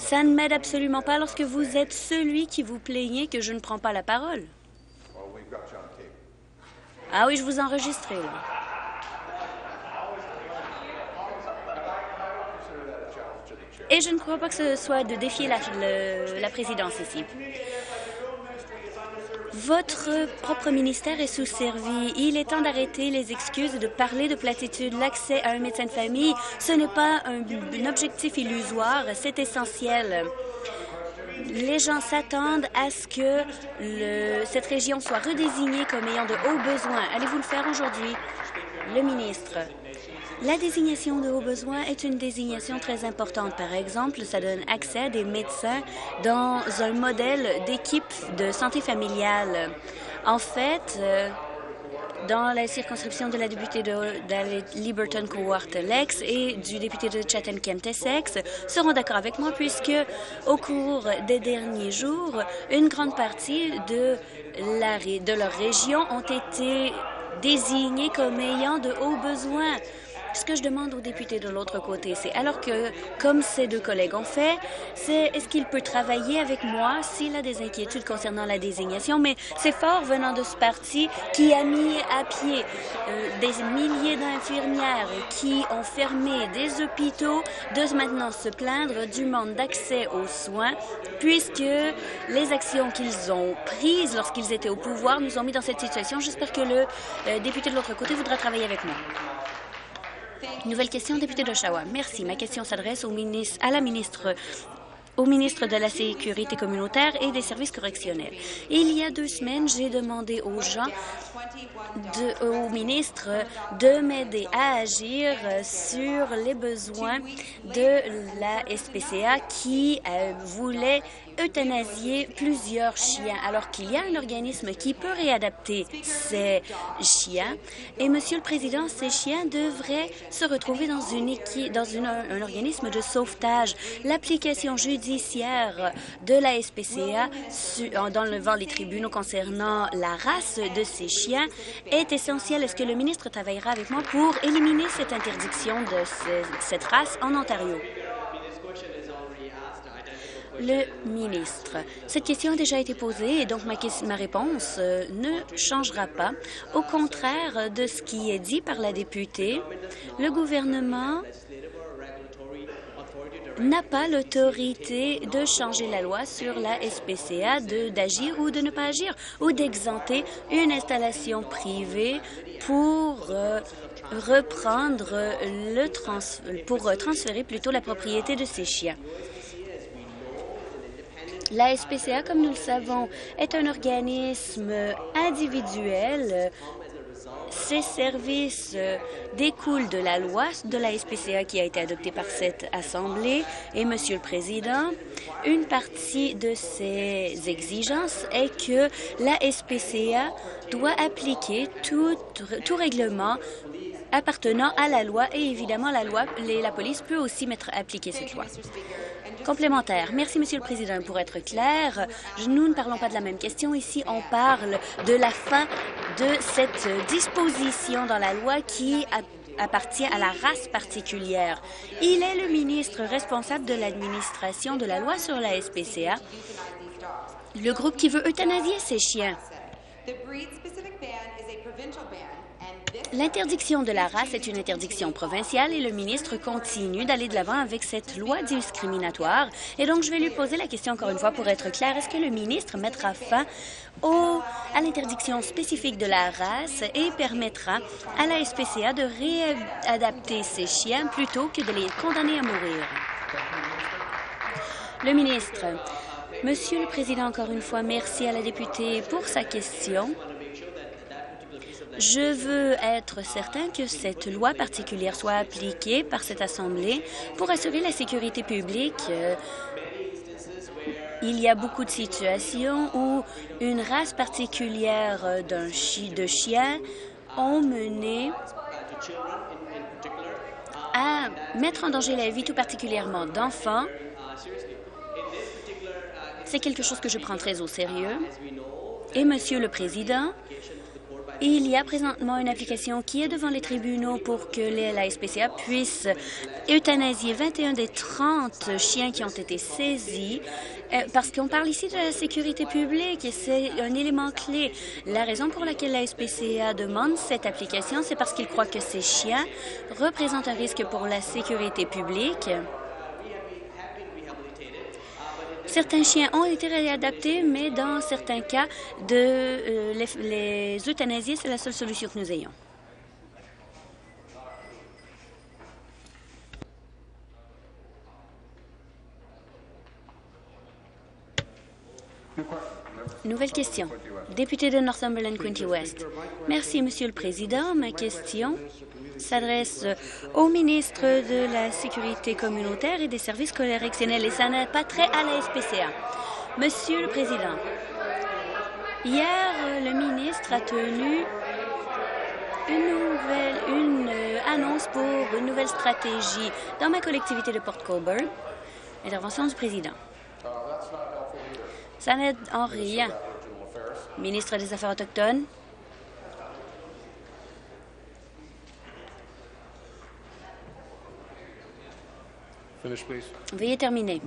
Ça ne m'aide absolument pas lorsque vous êtes celui qui vous plaignez que je ne prends pas la parole. Ah oui, je vous enregistre. Et je ne crois pas que ce soit de défier la, la présidence ici. Votre propre ministère est sous-servi. Il est temps d'arrêter les excuses et de parler de platitude. L'accès à un médecin de famille, ce n'est pas un, objectif illusoire, c'est essentiel. Les gens s'attendent à ce que cette région soit redésignée comme ayant de hauts besoins. Allez-vous le faire aujourd'hui? Le ministre. La désignation de hauts besoins est une désignation très importante. Par exemple, ça donne accès à des médecins dans un modèle d'équipe de santé familiale. En fait, euh, dans la circonscription de la députée de, Liberton Cohort Lex et du député de Chatham Kent Essex seront d'accord avec moi puisque au cours des derniers jours, une grande partie de, la, de leur région ont été désignés comme ayant de hauts besoins. Ce que je demande aux députés de l'autre côté, c'est alors que, comme ces deux collègues ont fait, c'est est-ce qu'il peut travailler avec moi s'il a des inquiétudes concernant la désignation, mais c'est fort venant de ce parti qui a mis à pied euh, des milliers d'infirmières qui ont fermé des hôpitaux de maintenant se plaindre du manque d'accès aux soins, puisque les actions qu'ils ont prises lorsqu'ils étaient au pouvoir nous ont mis dans cette situation. J'espère que le euh, député de l'autre côté voudra travailler avec moi. Nouvelle question, député d'Oshawa. Merci. Ma question s'adresse à la ministre au ministre de la Sécurité communautaire et des services correctionnels. Il y a deux semaines, j'ai demandé aux gens, au ministre, de m'aider à agir sur les besoins de la SPCA qui euh, voulait euthanasier plusieurs chiens, alors qu'il y a un organisme qui peut réadapter ces chiens. Et, Monsieur le Président, ces chiens devraient se retrouver dans, une dans un organisme de sauvetage. L'application judiciaire de la SPCA su, dans les tribunaux concernant la race de ces chiens est essentielle. Est-ce que le ministre travaillera avec moi pour éliminer cette interdiction de ce, cette race en Ontario? Le ministre. Cette question a déjà été posée et donc ma, réponse euh, ne changera pas. Au contraire de ce qui est dit par la députée, le gouvernement n'a pas l'autorité de changer la loi sur la SPCA, d'agir ou de ne pas agir, ou d'exenter une installation privée pour euh, reprendre le pour transférer plutôt la propriété de ces chiens. La SPCA, comme nous le savons, est un organisme individuel. Ces services découlent de la loi de la SPCA qui a été adoptée par cette Assemblée. Et, Monsieur le Président, une partie de ces exigences est que la SPCA doit appliquer tout, tout règlement appartenant à la loi. Et évidemment la loi, la police peut aussi mettre appliquer cette loi. Complémentaire. Merci, Monsieur le Président. Pour être clair, nous ne parlons pas de la même question. Ici, on parle de la fin de cette disposition dans la loi qui appartient à la race particulière. Il est le ministre responsable de l'administration de la loi sur la SPCA, le groupe qui veut euthanasier ces chiens. L'interdiction de la race est une interdiction provinciale et le ministre continue d'aller de l'avant avec cette loi discriminatoire. Et donc, je vais lui poser la question encore une fois pour être clair. Est-ce que le ministre mettra fin à l'interdiction spécifique de la race et permettra à la SPCA de réadapter ses chiens plutôt que de les condamner à mourir? Le ministre. Monsieur le Président, encore une fois, merci à la députée pour sa question. Je veux être certain que cette loi particulière soit appliquée par cette Assemblée pour assurer la sécurité publique. Il y a beaucoup de situations où une race particulière d'un chi de chien ont mené à mettre en danger la vie tout particulièrement d'enfants. C'est quelque chose que je prends très au sérieux. Et, Monsieur le Président, il y a présentement une application qui est devant les tribunaux pour que la SPCA puisse euthanasier 21 des 30 chiens qui ont été saisis, euh, parce qu'on parle ici de la sécurité publique et c'est un élément clé. La raison pour laquelle la SPCA demande cette application, c'est parce qu'il croit que ces chiens représentent un risque pour la sécurité publique. Certains chiens ont été réadaptés, mais dans certains cas, de, euh, les, les euthanasier, c'est la seule solution que nous ayons. Nouvelle question. Député de Northumberland-Quinty-West. Merci, Monsieur le Président. Ma question s'adresse au ministre de la Sécurité communautaire et des services correctionnels et ça n'a pas trait à la SPCA. Monsieur le Président, hier, le ministre a tenu une nouvelle, une annonce pour une nouvelle stratégie dans ma collectivité de Port Colborne. Intervention du président. Ça n'aide en rien. Ministre des Affaires autochtones, Veuillez terminer.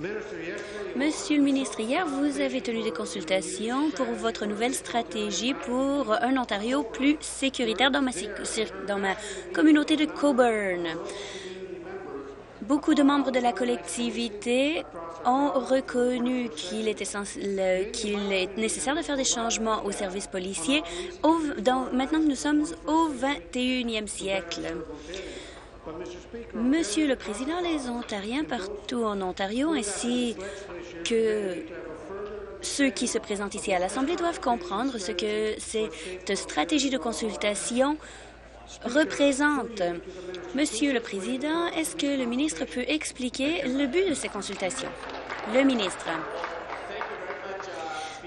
Monsieur le ministre, hier, vous avez tenu des consultations pour votre nouvelle stratégie pour un Ontario plus sécuritaire dans ma, communauté de Coburn. Beaucoup de membres de la collectivité ont reconnu qu'il est nécessaire de faire des changements au service policier au, dans, maintenant que nous sommes au 21e siècle. Monsieur le Président, les Ontariens partout en Ontario ainsi que ceux qui se présentent ici à l'Assemblée doivent comprendre ce que cette stratégie de consultation représente. Monsieur le Président, est-ce que le ministre peut expliquer le but de ces consultations? Le ministre.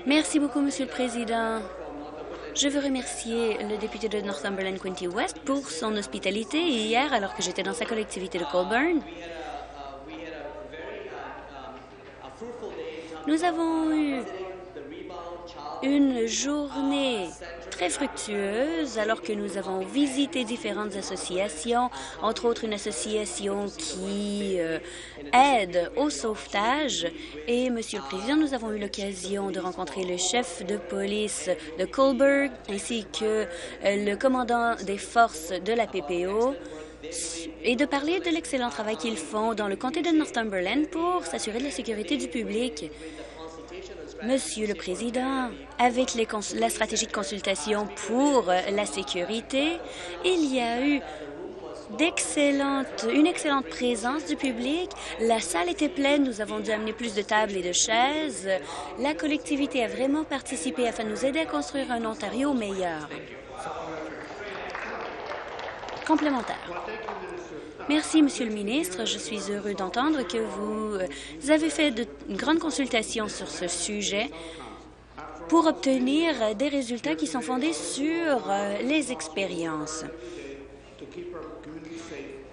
Merci beaucoup, Monsieur le Président. Je veux remercier le député de Northumberland-Quinty-West pour son hospitalité hier, alors que j'étais dans sa collectivité de Colburn. Nous avons eu une journée très fructueuse alors que nous avons visité différentes associations, entre autres une association qui euh, aide au sauvetage. Et, Monsieur le Président, nous avons eu l'occasion de rencontrer le chef de police de Colberg ainsi que euh, le commandant des forces de la PPO et de parler de l'excellent travail qu'ils font dans le comté de Northumberland pour s'assurer de la sécurité du public. Monsieur le Président, avec la stratégie de consultation pour la sécurité, il y a eu une excellente présence du public. La salle était pleine. Nous avons dû amener plus de tables et de chaises. La collectivité a vraiment participé afin de nous aider à construire un Ontario meilleur. Complémentaire. Merci, Monsieur le ministre. Je suis heureux d'entendre que vous avez fait de grandes consultations sur ce sujet pour obtenir des résultats qui sont fondés sur les expériences.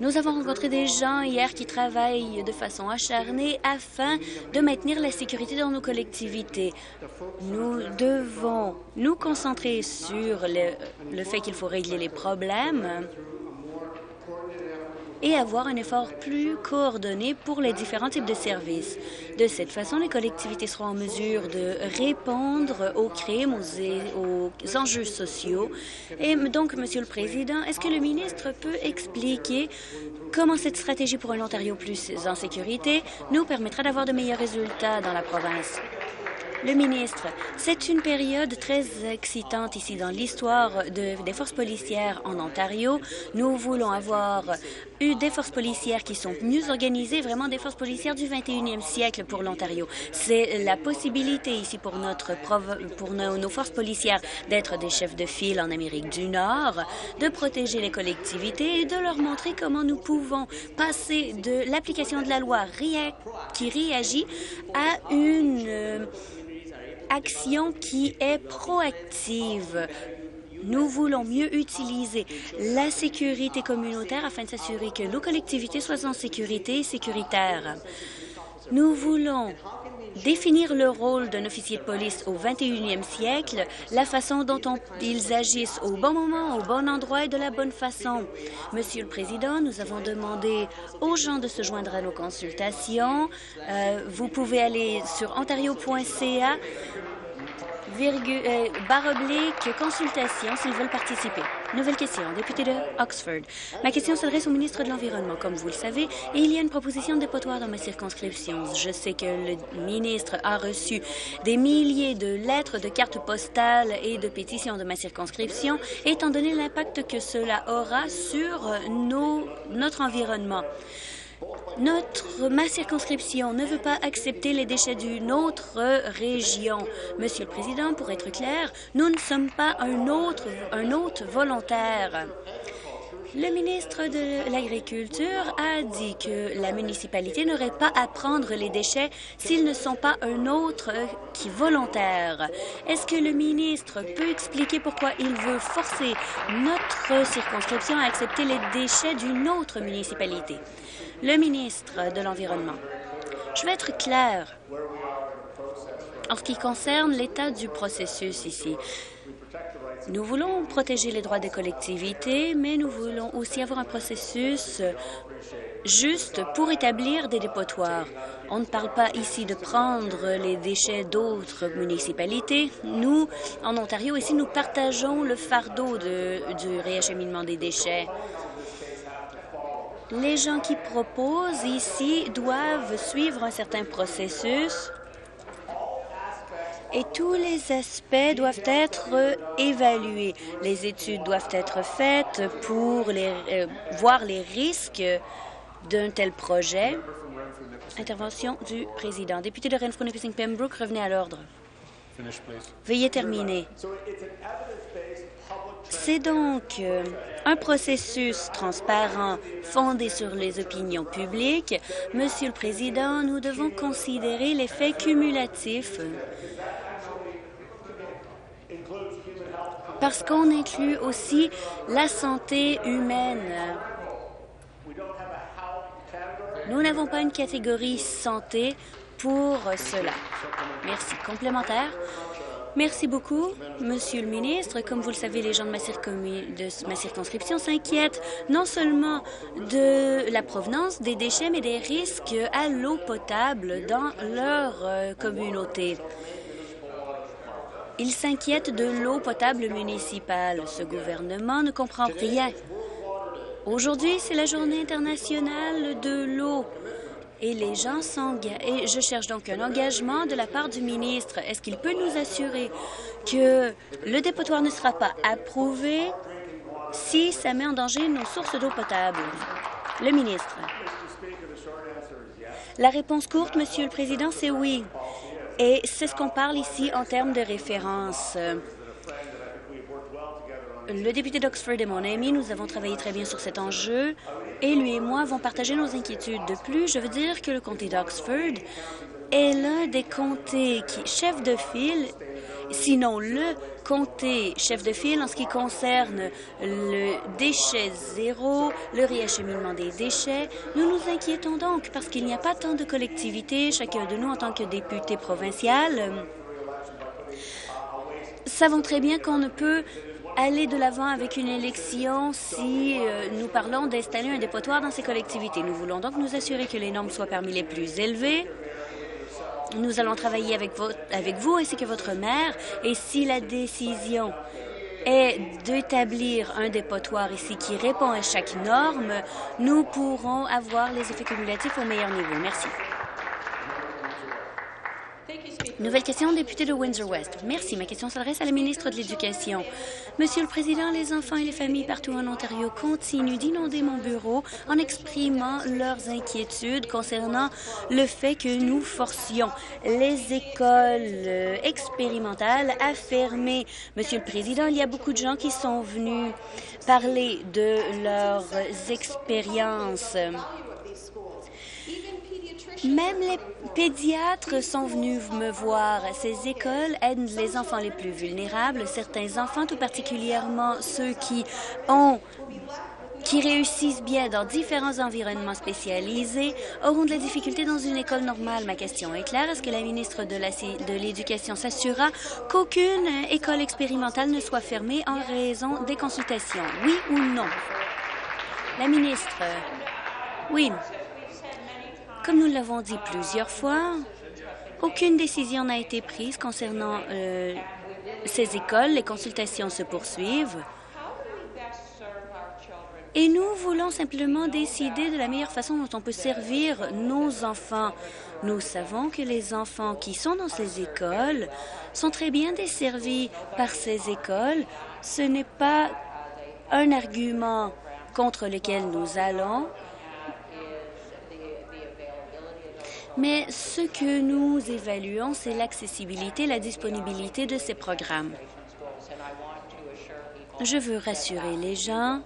Nous avons rencontré des gens hier qui travaillent de façon acharnée afin de maintenir la sécurité dans nos collectivités. Nous devons nous concentrer sur le, le fait qu'il faut régler les problèmes et avoir un effort plus coordonné pour les différents types de services. De cette façon, les collectivités seront en mesure de répondre aux crimes, aux, enjeux sociaux. Et donc, Monsieur le Président, est-ce que le ministre peut expliquer comment cette stratégie pour un Ontario plus en sécurité nous permettra d'avoir de meilleurs résultats dans la province? Le ministre, c'est une période très excitante ici dans l'histoire de, des forces policières en Ontario. Nous voulons avoir eu des forces policières qui sont mieux organisées, vraiment des forces policières du 21e siècle pour l'Ontario. C'est la possibilité ici pour, notre pour nos, forces policières d'être des chefs de file en Amérique du Nord, de protéger les collectivités et de leur montrer comment nous pouvons passer de l'application de la loi qui réagit à une euh, action qui est proactive. Nous voulons mieux utiliser la sécurité communautaire afin de s'assurer que nos collectivités soient en sécurité et sécuritaires. Nous voulons définir le rôle d'un officier de police au 21e siècle, la façon dont on, ils agissent au bon moment, au bon endroit et de la bonne façon. Monsieur le Président, nous avons demandé aux gens de se joindre à nos consultations. Euh, vous pouvez aller sur ontario.ca euh, barre oblique, consultation s'ils veulent participer. Nouvelle question, député de Oxford. Ma question s'adresse au ministre de l'Environnement. Comme vous le savez, il y a une proposition de dépotoir dans ma circonscription. Je sais que le ministre a reçu des milliers de lettres, de cartes postales et de pétitions de ma circonscription, étant donné l'impact que cela aura sur notre environnement. Notre, ma circonscription ne veut pas accepter les déchets d'une autre région. Monsieur le Président, pour être clair, nous ne sommes pas un autre, un hôte volontaire. Le ministre de l'Agriculture a dit que la municipalité n'aurait pas à prendre les déchets s'ils ne sont pas un autre qui volontaire. Est-ce que le ministre peut expliquer pourquoi il veut forcer notre circonscription à accepter les déchets d'une autre municipalité? Le ministre de l'Environnement. Je vais être clair en ce qui concerne l'état du processus ici. Nous voulons protéger les droits des collectivités, mais nous voulons aussi avoir un processus juste pour établir des dépotoirs. On ne parle pas ici de prendre les déchets d'autres municipalités. Nous, en Ontario, ici, nous partageons le fardeau de, du réacheminement des déchets. Les gens qui proposent ici doivent suivre un certain processus et tous les aspects doivent être évalués. Les études doivent être faites pour euh, voir les risques d'un tel projet. Intervention du président. Député de Renfrew, Nipissing Pembroke, revenez à l'ordre. Veuillez terminer. C'est donc euh, un processus transparent fondé sur les opinions publiques. Monsieur le Président, nous devons considérer l'effet cumulatif parce qu'on inclut aussi la santé humaine. Nous n'avons pas une catégorie santé pour cela. Merci. Complémentaire. Merci beaucoup, Monsieur le ministre. Comme vous le savez, les gens de ma, circonscription s'inquiètent non seulement de la provenance des déchets, mais des risques à l'eau potable dans leur euh, communauté. Ils s'inquiètent de l'eau potable municipale. Ce gouvernement ne comprend rien. Aujourd'hui, c'est la journée internationale de l'eau et les gens s'engagent. Et je cherche donc un engagement de la part du ministre. Est-ce qu'il peut nous assurer que le dépotoir ne sera pas approuvé si ça met en danger nos sources d'eau potable? Le ministre. La réponse courte, Monsieur le Président, c'est oui. Et c'est ce qu'on parle ici en termes de référence. Le député d'Oxford est mon ami. Nous avons travaillé très bien sur cet enjeu et lui et moi avons partagé nos inquiétudes. De plus, je veux dire que le comté d'Oxford est l'un des comtés qui, chef de file, sinon le comté chef de file en ce qui concerne le déchet zéro, le réacheminement des déchets. Nous nous inquiétons donc parce qu'il n'y a pas tant de collectivités, chacun de nous en tant que député provincial, savons très bien qu'on ne peut aller de l'avant avec une élection si euh, nous parlons d'installer un dépotoir dans ces collectivités. Nous voulons donc nous assurer que les normes soient parmi les plus élevées. Nous allons travailler avec, avec vous ainsi que votre maire et si la décision est d'établir un dépotoir ici qui répond à chaque norme, nous pourrons avoir les effets cumulatifs au meilleur niveau. Merci. Nouvelle question, député de Windsor-West. Merci. Ma question s'adresse à la ministre de l'Éducation. Monsieur le Président, les enfants et les familles partout en Ontario continuent d'inonder mon bureau en exprimant leurs inquiétudes concernant le fait que nous forcions les écoles euh, expérimentales à fermer. Monsieur le Président, il y a beaucoup de gens qui sont venus parler de leurs expériences même les pédiatres sont venus me voir. Ces écoles aident les enfants les plus vulnérables. Certains enfants, tout particulièrement ceux qui ont qui réussissent bien dans différents environnements spécialisés auront de la difficulté dans une école normale. Ma question est claire. Est-ce que la ministre de l'Éducation s'assurera qu'aucune école expérimentale ne soit fermée en raison des consultations? Oui ou non? La ministre. Oui. Comme nous l'avons dit plusieurs fois, aucune décision n'a été prise concernant euh, ces écoles. Les consultations se poursuivent. Et nous voulons simplement décider de la meilleure façon dont on peut servir nos enfants. Nous savons que les enfants qui sont dans ces écoles sont très bien desservis par ces écoles. Ce n'est pas un argument contre lequel nous allons. Mais ce que nous évaluons, c'est l'accessibilité, la disponibilité de ces programmes. Je veux rassurer les gens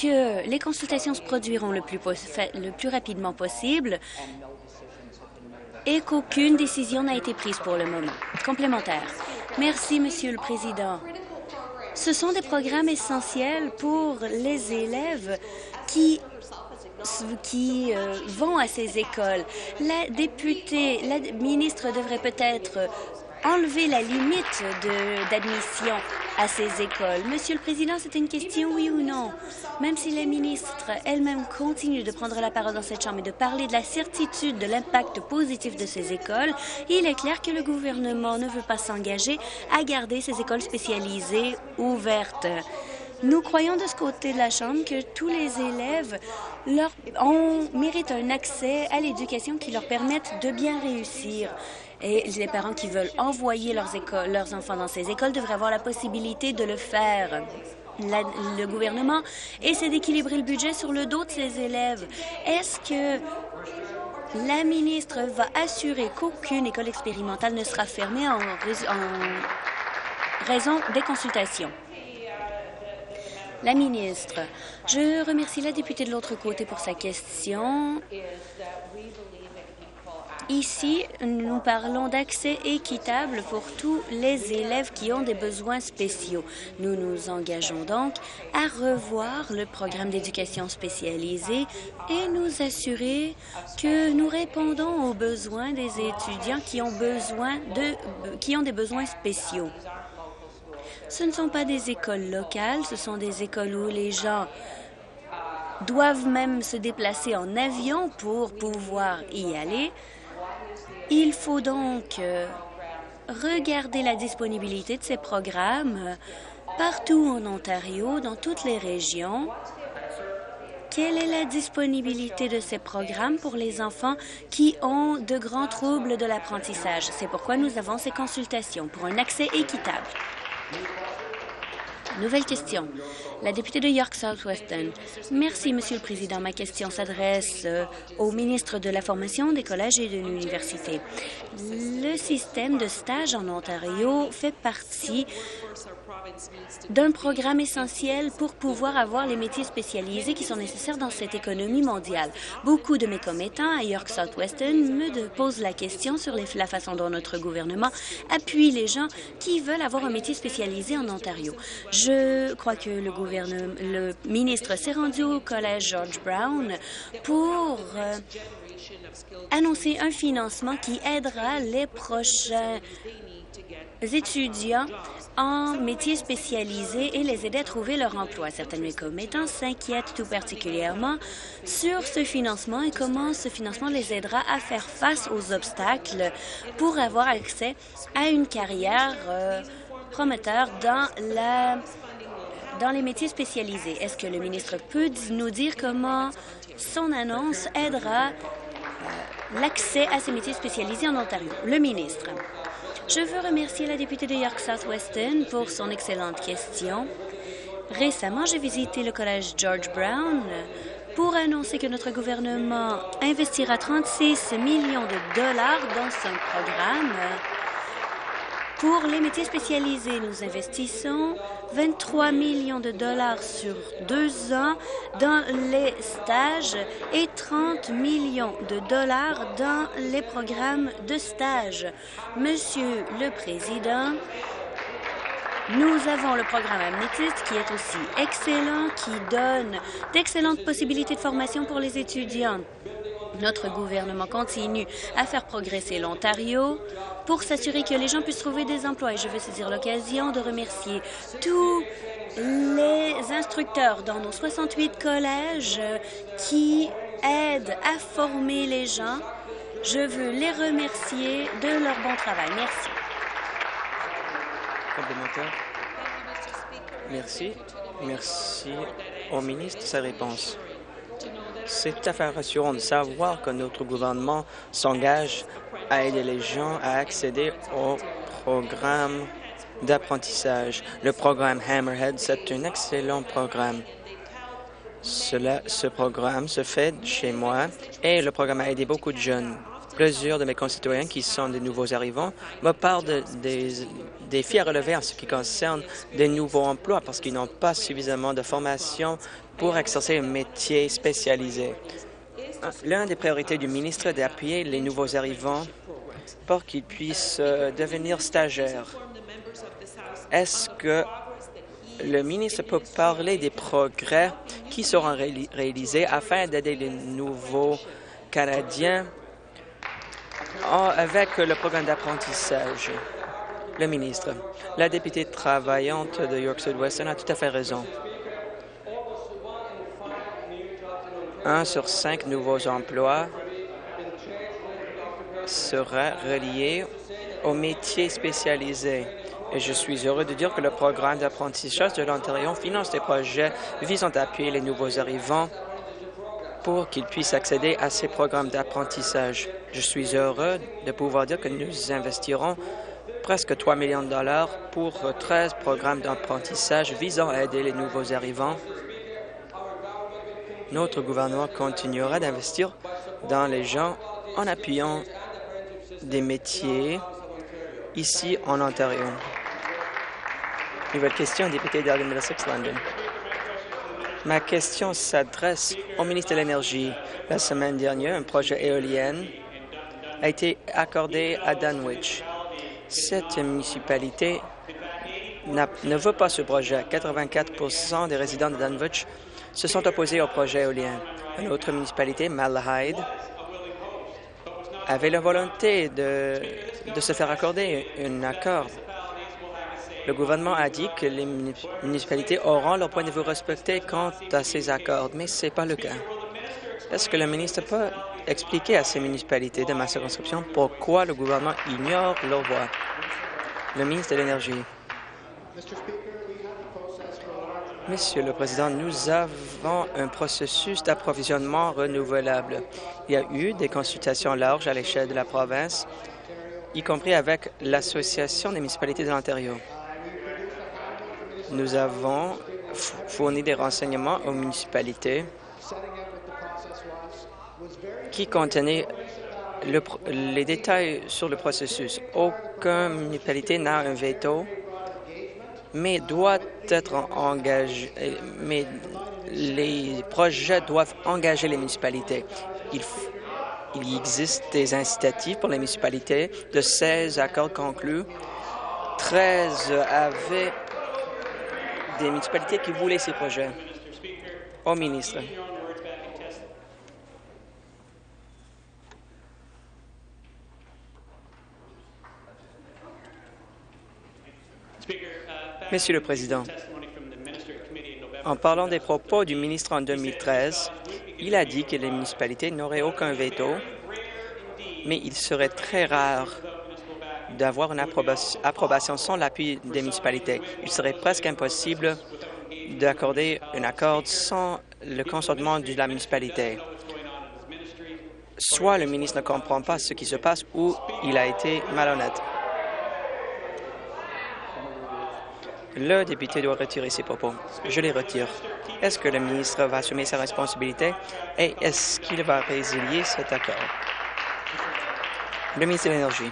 que les consultations se produiront le plus, le plus rapidement possible et qu'aucune décision n'a été prise pour le moment. Complémentaire. Merci, Monsieur le Président. Ce sont des programmes essentiels pour les élèves qui qui euh, vont à ces écoles. La députée, la ministre devrait peut-être enlever la limite d'admission à ces écoles. Monsieur le Président, c'est une question oui ou non? Même si la ministre elle-même continue de prendre la parole dans cette Chambre et de parler de la certitude de l'impact positif de ces écoles, il est clair que le gouvernement ne veut pas s'engager à garder ces écoles spécialisées ouvertes. Nous croyons de ce côté de la Chambre que tous les élèves ont, méritent un accès à l'éducation qui leur permette de bien réussir. Et les parents qui veulent envoyer leurs, leurs enfants dans ces écoles devraient avoir la possibilité de le faire. le gouvernement essaie d'équilibrer le budget sur le dos de ses élèves. Est-ce que la ministre va assurer qu'aucune école expérimentale ne sera fermée en raison des consultations? La ministre, je remercie la députée de l'autre côté pour sa question. Ici, nous parlons d'accès équitable pour tous les élèves qui ont des besoins spéciaux. Nous nous engageons donc à revoir le programme d'éducation spécialisée et nous assurer que nous répondons aux besoins des étudiants qui ont, besoin de, qui ont des besoins spéciaux. Ce ne sont pas des écoles locales, ce sont des écoles où les gens doivent même se déplacer en avion pour pouvoir y aller. Il faut donc euh, regarder la disponibilité de ces programmes partout en Ontario, dans toutes les régions. Quelle est la disponibilité de ces programmes pour les enfants qui ont de grands troubles de l'apprentissage? C'est pourquoi nous avons ces consultations pour un accès équitable. Nouvelle question. La députée de York Southwestern. Merci, Monsieur le Président. Ma question s'adresse euh, au ministre de la Formation des collèges et de l'université. Le système de stage en Ontario fait partie d'un programme essentiel pour pouvoir avoir les métiers spécialisés qui sont nécessaires dans cette économie mondiale. Beaucoup de mes commettants à York Southwestern me posent la question sur la façon dont notre gouvernement appuie les gens qui veulent avoir un métier spécialisé en Ontario. Je crois que le, ministre s'est rendu au Collège George Brown pour euh, annoncer un financement qui aidera les prochains étudiants en métiers spécialisés et les aider à trouver leur emploi. Mes commettants s'inquiètent tout particulièrement sur ce financement et comment ce financement les aidera à faire face aux obstacles pour avoir accès à une carrière euh, prometteur dans les métiers spécialisés. Est-ce que le ministre peut nous dire comment son annonce aidera euh, l'accès à ces métiers spécialisés en Ontario? Le ministre. Je veux remercier la députée de York Southwestern pour son excellente question. Récemment, j'ai visité le collège George Brown pour annoncer que notre gouvernement investira 36 millions de dollars dans ce programme pour les métiers spécialisés, nous investissons 23 millions de dollars sur deux ans dans les stages et 30 millions de dollars dans les programmes de stage. Monsieur le Président, nous avons le programme Amnitist qui est aussi excellent, qui donne d'excellentes possibilités de formation pour les étudiants. Notre gouvernement continue à faire progresser l'Ontario pour s'assurer que les gens puissent trouver des emplois. Et je veux saisir l'occasion de remercier tous les instructeurs dans nos 68 collèges qui aident à former les gens. Je veux les remercier de leur bon travail. Merci. Complémentaire. Merci. Merci au ministre sa réponse. C'est tout à rassurant de savoir que notre gouvernement s'engage à aider les gens à accéder au programme d'apprentissage. Le programme Hammerhead, c'est un excellent programme. Cela, ce programme se fait chez moi et le programme a aidé beaucoup de jeunes. Plusieurs de mes concitoyens qui sont des nouveaux arrivants me parlent des défis à relever en ce qui concerne des nouveaux emplois parce qu'ils n'ont pas suffisamment de formation pour exercer un métier spécialisé. L'une des priorités du ministre est d'appuyer les nouveaux arrivants pour qu'ils puissent euh, devenir stagiaires. Est-ce que le ministre peut parler des progrès qui seront réalisés afin d'aider les nouveaux Canadiens avec le programme d'apprentissage? Le ministre, la députée travaillante de York Sud-Western a tout à fait raison. Un sur cinq nouveaux emplois sera relié aux métiers spécialisés. Et je suis heureux de dire que le programme d'apprentissage de l'Ontario finance des projets visant à appuyer les nouveaux arrivants pour qu'ils puissent accéder à ces programmes d'apprentissage. Je suis heureux de pouvoir dire que nous investirons presque 3 millions de dollars pour 13 programmes d'apprentissage visant à aider les nouveaux arrivants notre gouvernement continuera d'investir dans les gens en appuyant des métiers ici en Ontario. Nouvelle question, député d'Elgin Middlesex, London. Ma question s'adresse au ministre de l'Énergie. La semaine dernière, un projet éolien a été accordé à Dunwich. Cette municipalité ne veut pas ce projet. 84% des résidents de Dunwich se sont opposés au projet éolien. Une autre municipalité, Malahide, avait la volonté de, de se faire accorder un accord. Le gouvernement a dit que les municipalités auront leur point de vue respecté quant à ces accords, mais ce n'est pas le cas. Est-ce que le ministre peut expliquer à ces municipalités de ma circonscription pourquoi le gouvernement ignore leur voix? Le ministre de l'Énergie. Monsieur le Président, nous avons un processus d'approvisionnement renouvelable. Il y a eu des consultations larges à l'échelle de la province, y compris avec l'Association des municipalités de l'Ontario. Nous avons fourni des renseignements aux municipalités qui contenaient les détails sur le processus. Aucune municipalité n'a un veto, mais doit être engagé. Mais les projets doivent engager les municipalités. Il, existe des incitatifs pour les municipalités. De 16 accords conclus, 13 avaient des municipalités qui voulaient ces projets. Au ministre. Monsieur le Président, en parlant des propos du ministre en 2013, il a dit que les municipalités n'auraient aucun veto, mais il serait très rare d'avoir une approbation sans l'appui des municipalités. Il serait presque impossible d'accorder un accord sans le consentement de la municipalité. Soit le ministre ne comprend pas ce qui se passe ou il a été malhonnête. Le député doit retirer ses propos. Je les retire. Est-ce que le ministre va assumer sa responsabilité et est-ce qu'il va résilier cet accord? Le ministre de l'Énergie.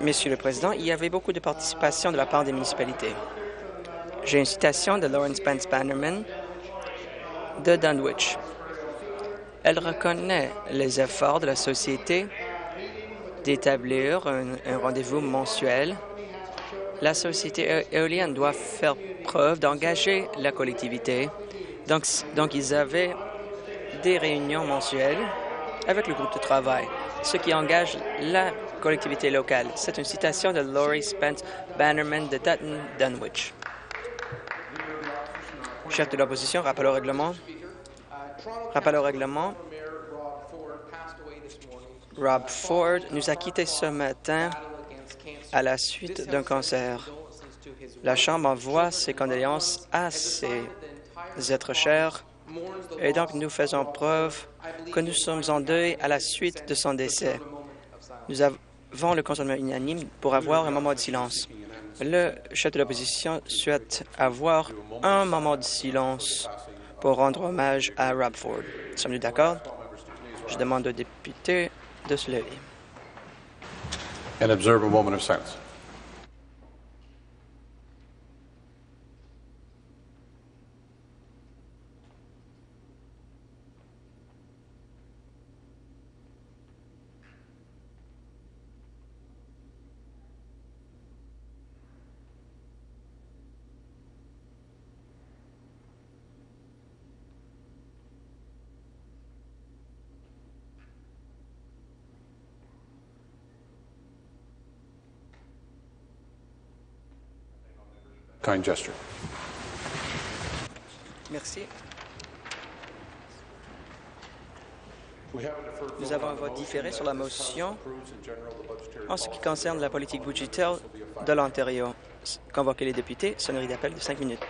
Monsieur le Président, il y avait beaucoup de participation de la part des municipalités. J'ai une citation de Lawrence Pence Bannerman de Dunwich. Elle reconnaît les efforts de la société d'établir un, rendez-vous mensuel. La société éolienne doit faire preuve d'engager la collectivité. Donc, donc, ils avaient des réunions mensuelles avec le groupe de travail, ce qui engage la collectivité locale. C'est une citation de Laurie Spence Bannerman de Dutton Dunwich. Chef de l'opposition, rappel au règlement. Rappel au règlement. Rob Ford nous a quittés ce matin à la suite d'un cancer. La Chambre envoie ses condoléances à ses êtres chers et donc nous faisons preuve que nous sommes en deuil à la suite de son décès. Nous avons le consentement unanime pour avoir un moment de silence. Le chef de l'opposition souhaite avoir un moment de silence pour rendre hommage à Rob Ford. Sommes-nous d'accord? Je demande aux députés de se lever. And observe a moment of silence. Kind gesture. Merci. Nous avons un vote différé sur la motion en ce qui concerne la politique budgétaire de l'Ontario. Convoquer les députés, sonnerie d'appel de cinq minutes.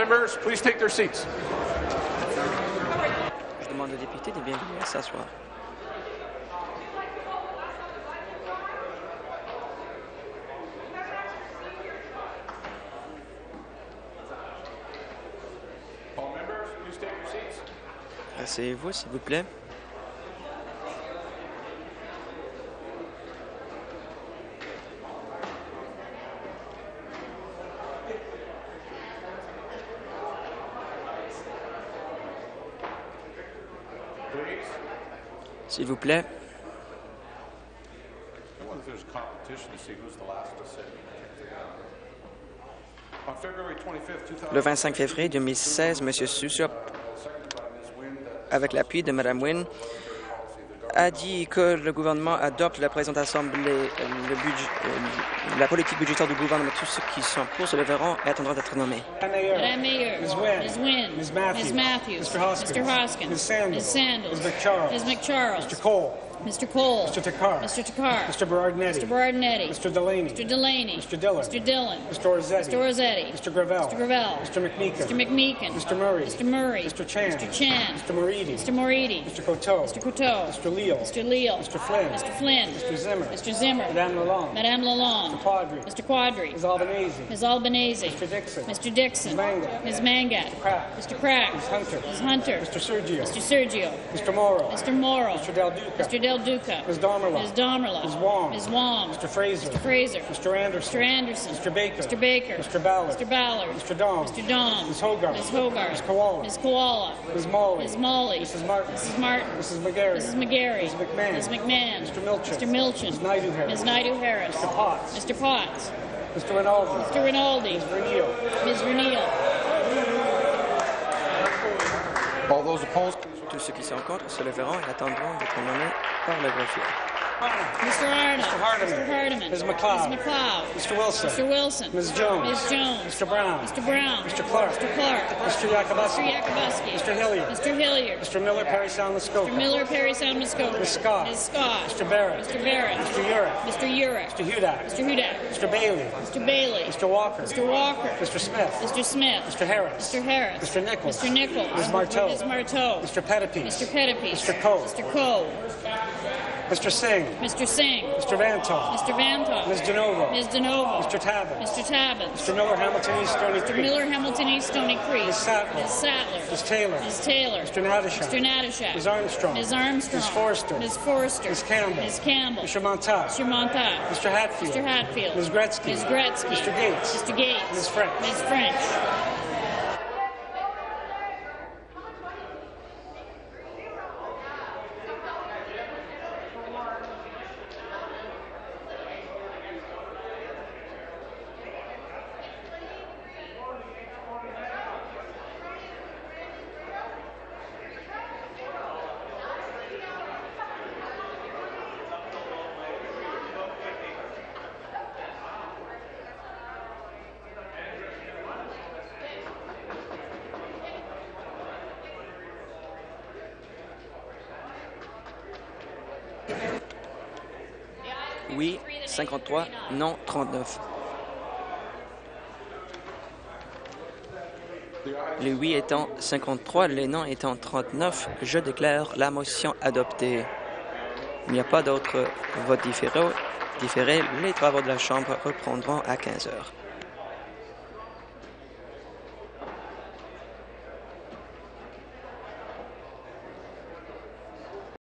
Members please take their seats? Je demande aux députés de bien venir s'asseoir. Asseyez-vous, s'il vous plaît. Please. S'il vous plaît. I wonder if there's competition to see who's the last to sit. On February 25th, 2000, Le 25 février 2016, M. Sussop, avec l'appui de Mme Wynne, a dit que le gouvernement adopte la présente Assemblée le budget- euh, la politique budgétaire du gouvernement. Tous ceux qui sont pour se leveront et attendront d'être nommés. Madam Mayor. Ms. Wynne. Ms. Wynne. Ms. Matthews. Ms. Matthews. Mr. Hoskins. Mr. Hoskins. Ms. Sandals. Ms. Sandals. Ms. McCharles. Ms. McCharles. Mr. Cole. Mr. Cole. Mr. Takar. Mr. Takar. Mr. Berardinetti. Mr. Berardinetti. Mr. Delaney. Mr. Delaney. Mr. Dillon. Mr. Dillon. Mr. Orzetti. Mr. Rossetti. Mr. Gravel. Mr. Gravel. Mr. McMeekin. Mr. McMeekin. Mr. Murray. Mr. Murray. Mr. Chan. Mr. Chan. Mr. Moridi. Mr. Moridi. Mr. Coteau. Mr. Coteau. Mr. Leal. Mr. Leal. Mr. Flynn. Mr. Flynn. Mr. Zimmer. Mr. Zimmer. Madame Lalonde. Madame Lalonde. Mr. Quadri. Mr. Quadri. Ms. Albanese. Ms. Albanese. Mr. Dixon. Mr. Dixon. Ms. Mangat. Ms. Mangat. Crack. Mr. Crack. Ms. Hunter. Ms. Hunter. Mr. Sergio. Mr. Sergio. Mr. Morrow. Mr. Morrow. Mr. Del Duca. Mr. Del Duca. Ms. Domerla. Ms. Domerla. Ms. Wong. Ms. Wong. Mr. Fraser. Mr. Fraser. Mr. Anderson. Mr. Anderson. Mr. Baker. Mr. Baker. Mr. Ballard. Mr. Ballard. Mr. Dong. Mr. Dong. Ms. Hogarth. Ms. Hogarth. Ms. Koala. Ms. Koala. Ms. Molly. Ms. Molly. Mrs. Martin. Mrs. Martin. Mrs. McGarry. Mrs. McGarry. Ms. McMahon. Ms. McMahon. Mr. Milchin. Mr. Milchin. Ms. Naidu Harris. Ms. Naidu Harris. Mr. Potts. Mr. Potts. Mr. Rinaldi. Mr. Rinaldi. Ms. Vernio. Ms. Reneel. All those opposed, Tous ceux qui sont contre se leveront et attendront d'être nommés par le greffier. Mr. Arnott. Mr. Hardiman. Mr. Hardiman. Ms. McLeod. Ms. McLeod. Mr. Wilson. Mr. Wilson. Ms. Jones. Ms. Jones. Mr. Brown. Mr. Brown. Mr. Clark. Mr. Clark. Mr. Mr. Yakubuski. Yakubuski. Mr. Hilliard. Mr. Hilliard. Mr. Miller, Perry Sound, Mr. Miller, Perry Sound, Muskoka. Ms. Scott. Ms. Scott. Mr. Barrett. Mr. Barrett. Mr. Urick. Mr. Urick. Mr. Hudak. Mr. Hudak. Mr. Bailey. Mr. Bailey. Mr. Walker. Mr. Walker. Mr. Smith. Mr. Smith. Mr. Harris. Mr. Harris. Mr. Nichols. Mr. Nichols. Ms. Marteau. Ms. Marteau. Mr. Pettipies. Mr. Pettipies. Mr. Coe. Mr. Coe. Mr. Singh. Mr. Singh. Mr. Vantoff. Mr. Vantoff. Ms. DeNovo. Ms. DeNovo. Mr. Tabbitt. Mr. Tabbins. Mr. Miller, Hamilton East, Stony Mr. Creek. Miller, Hamilton East, Stony Creek. Ms. Sattler. Ms. Sattler. Ms. Taylor. Ms. Taylor. Mr. Natashak. Mr. Natashak. Ms. Armstrong. Ms. Armstrong. Ms. Forster. Ms. Forster. Ms. Campbell. Ms. Campbell. Mr. Montauk. Mr. Montauk. Mr. Hatfield. Mr. Hatfield. Ms. Gretzky. Ms. Gretzky. Mr. Gates. Mr. Gates. Ms. French. Ms. French. 53. Non, 39. Les oui étant 53, les non étant 39, je déclare la motion adoptée. Il n'y a pas d'autres votes différés. différés. Les travaux de la Chambre reprendront à 15 heures.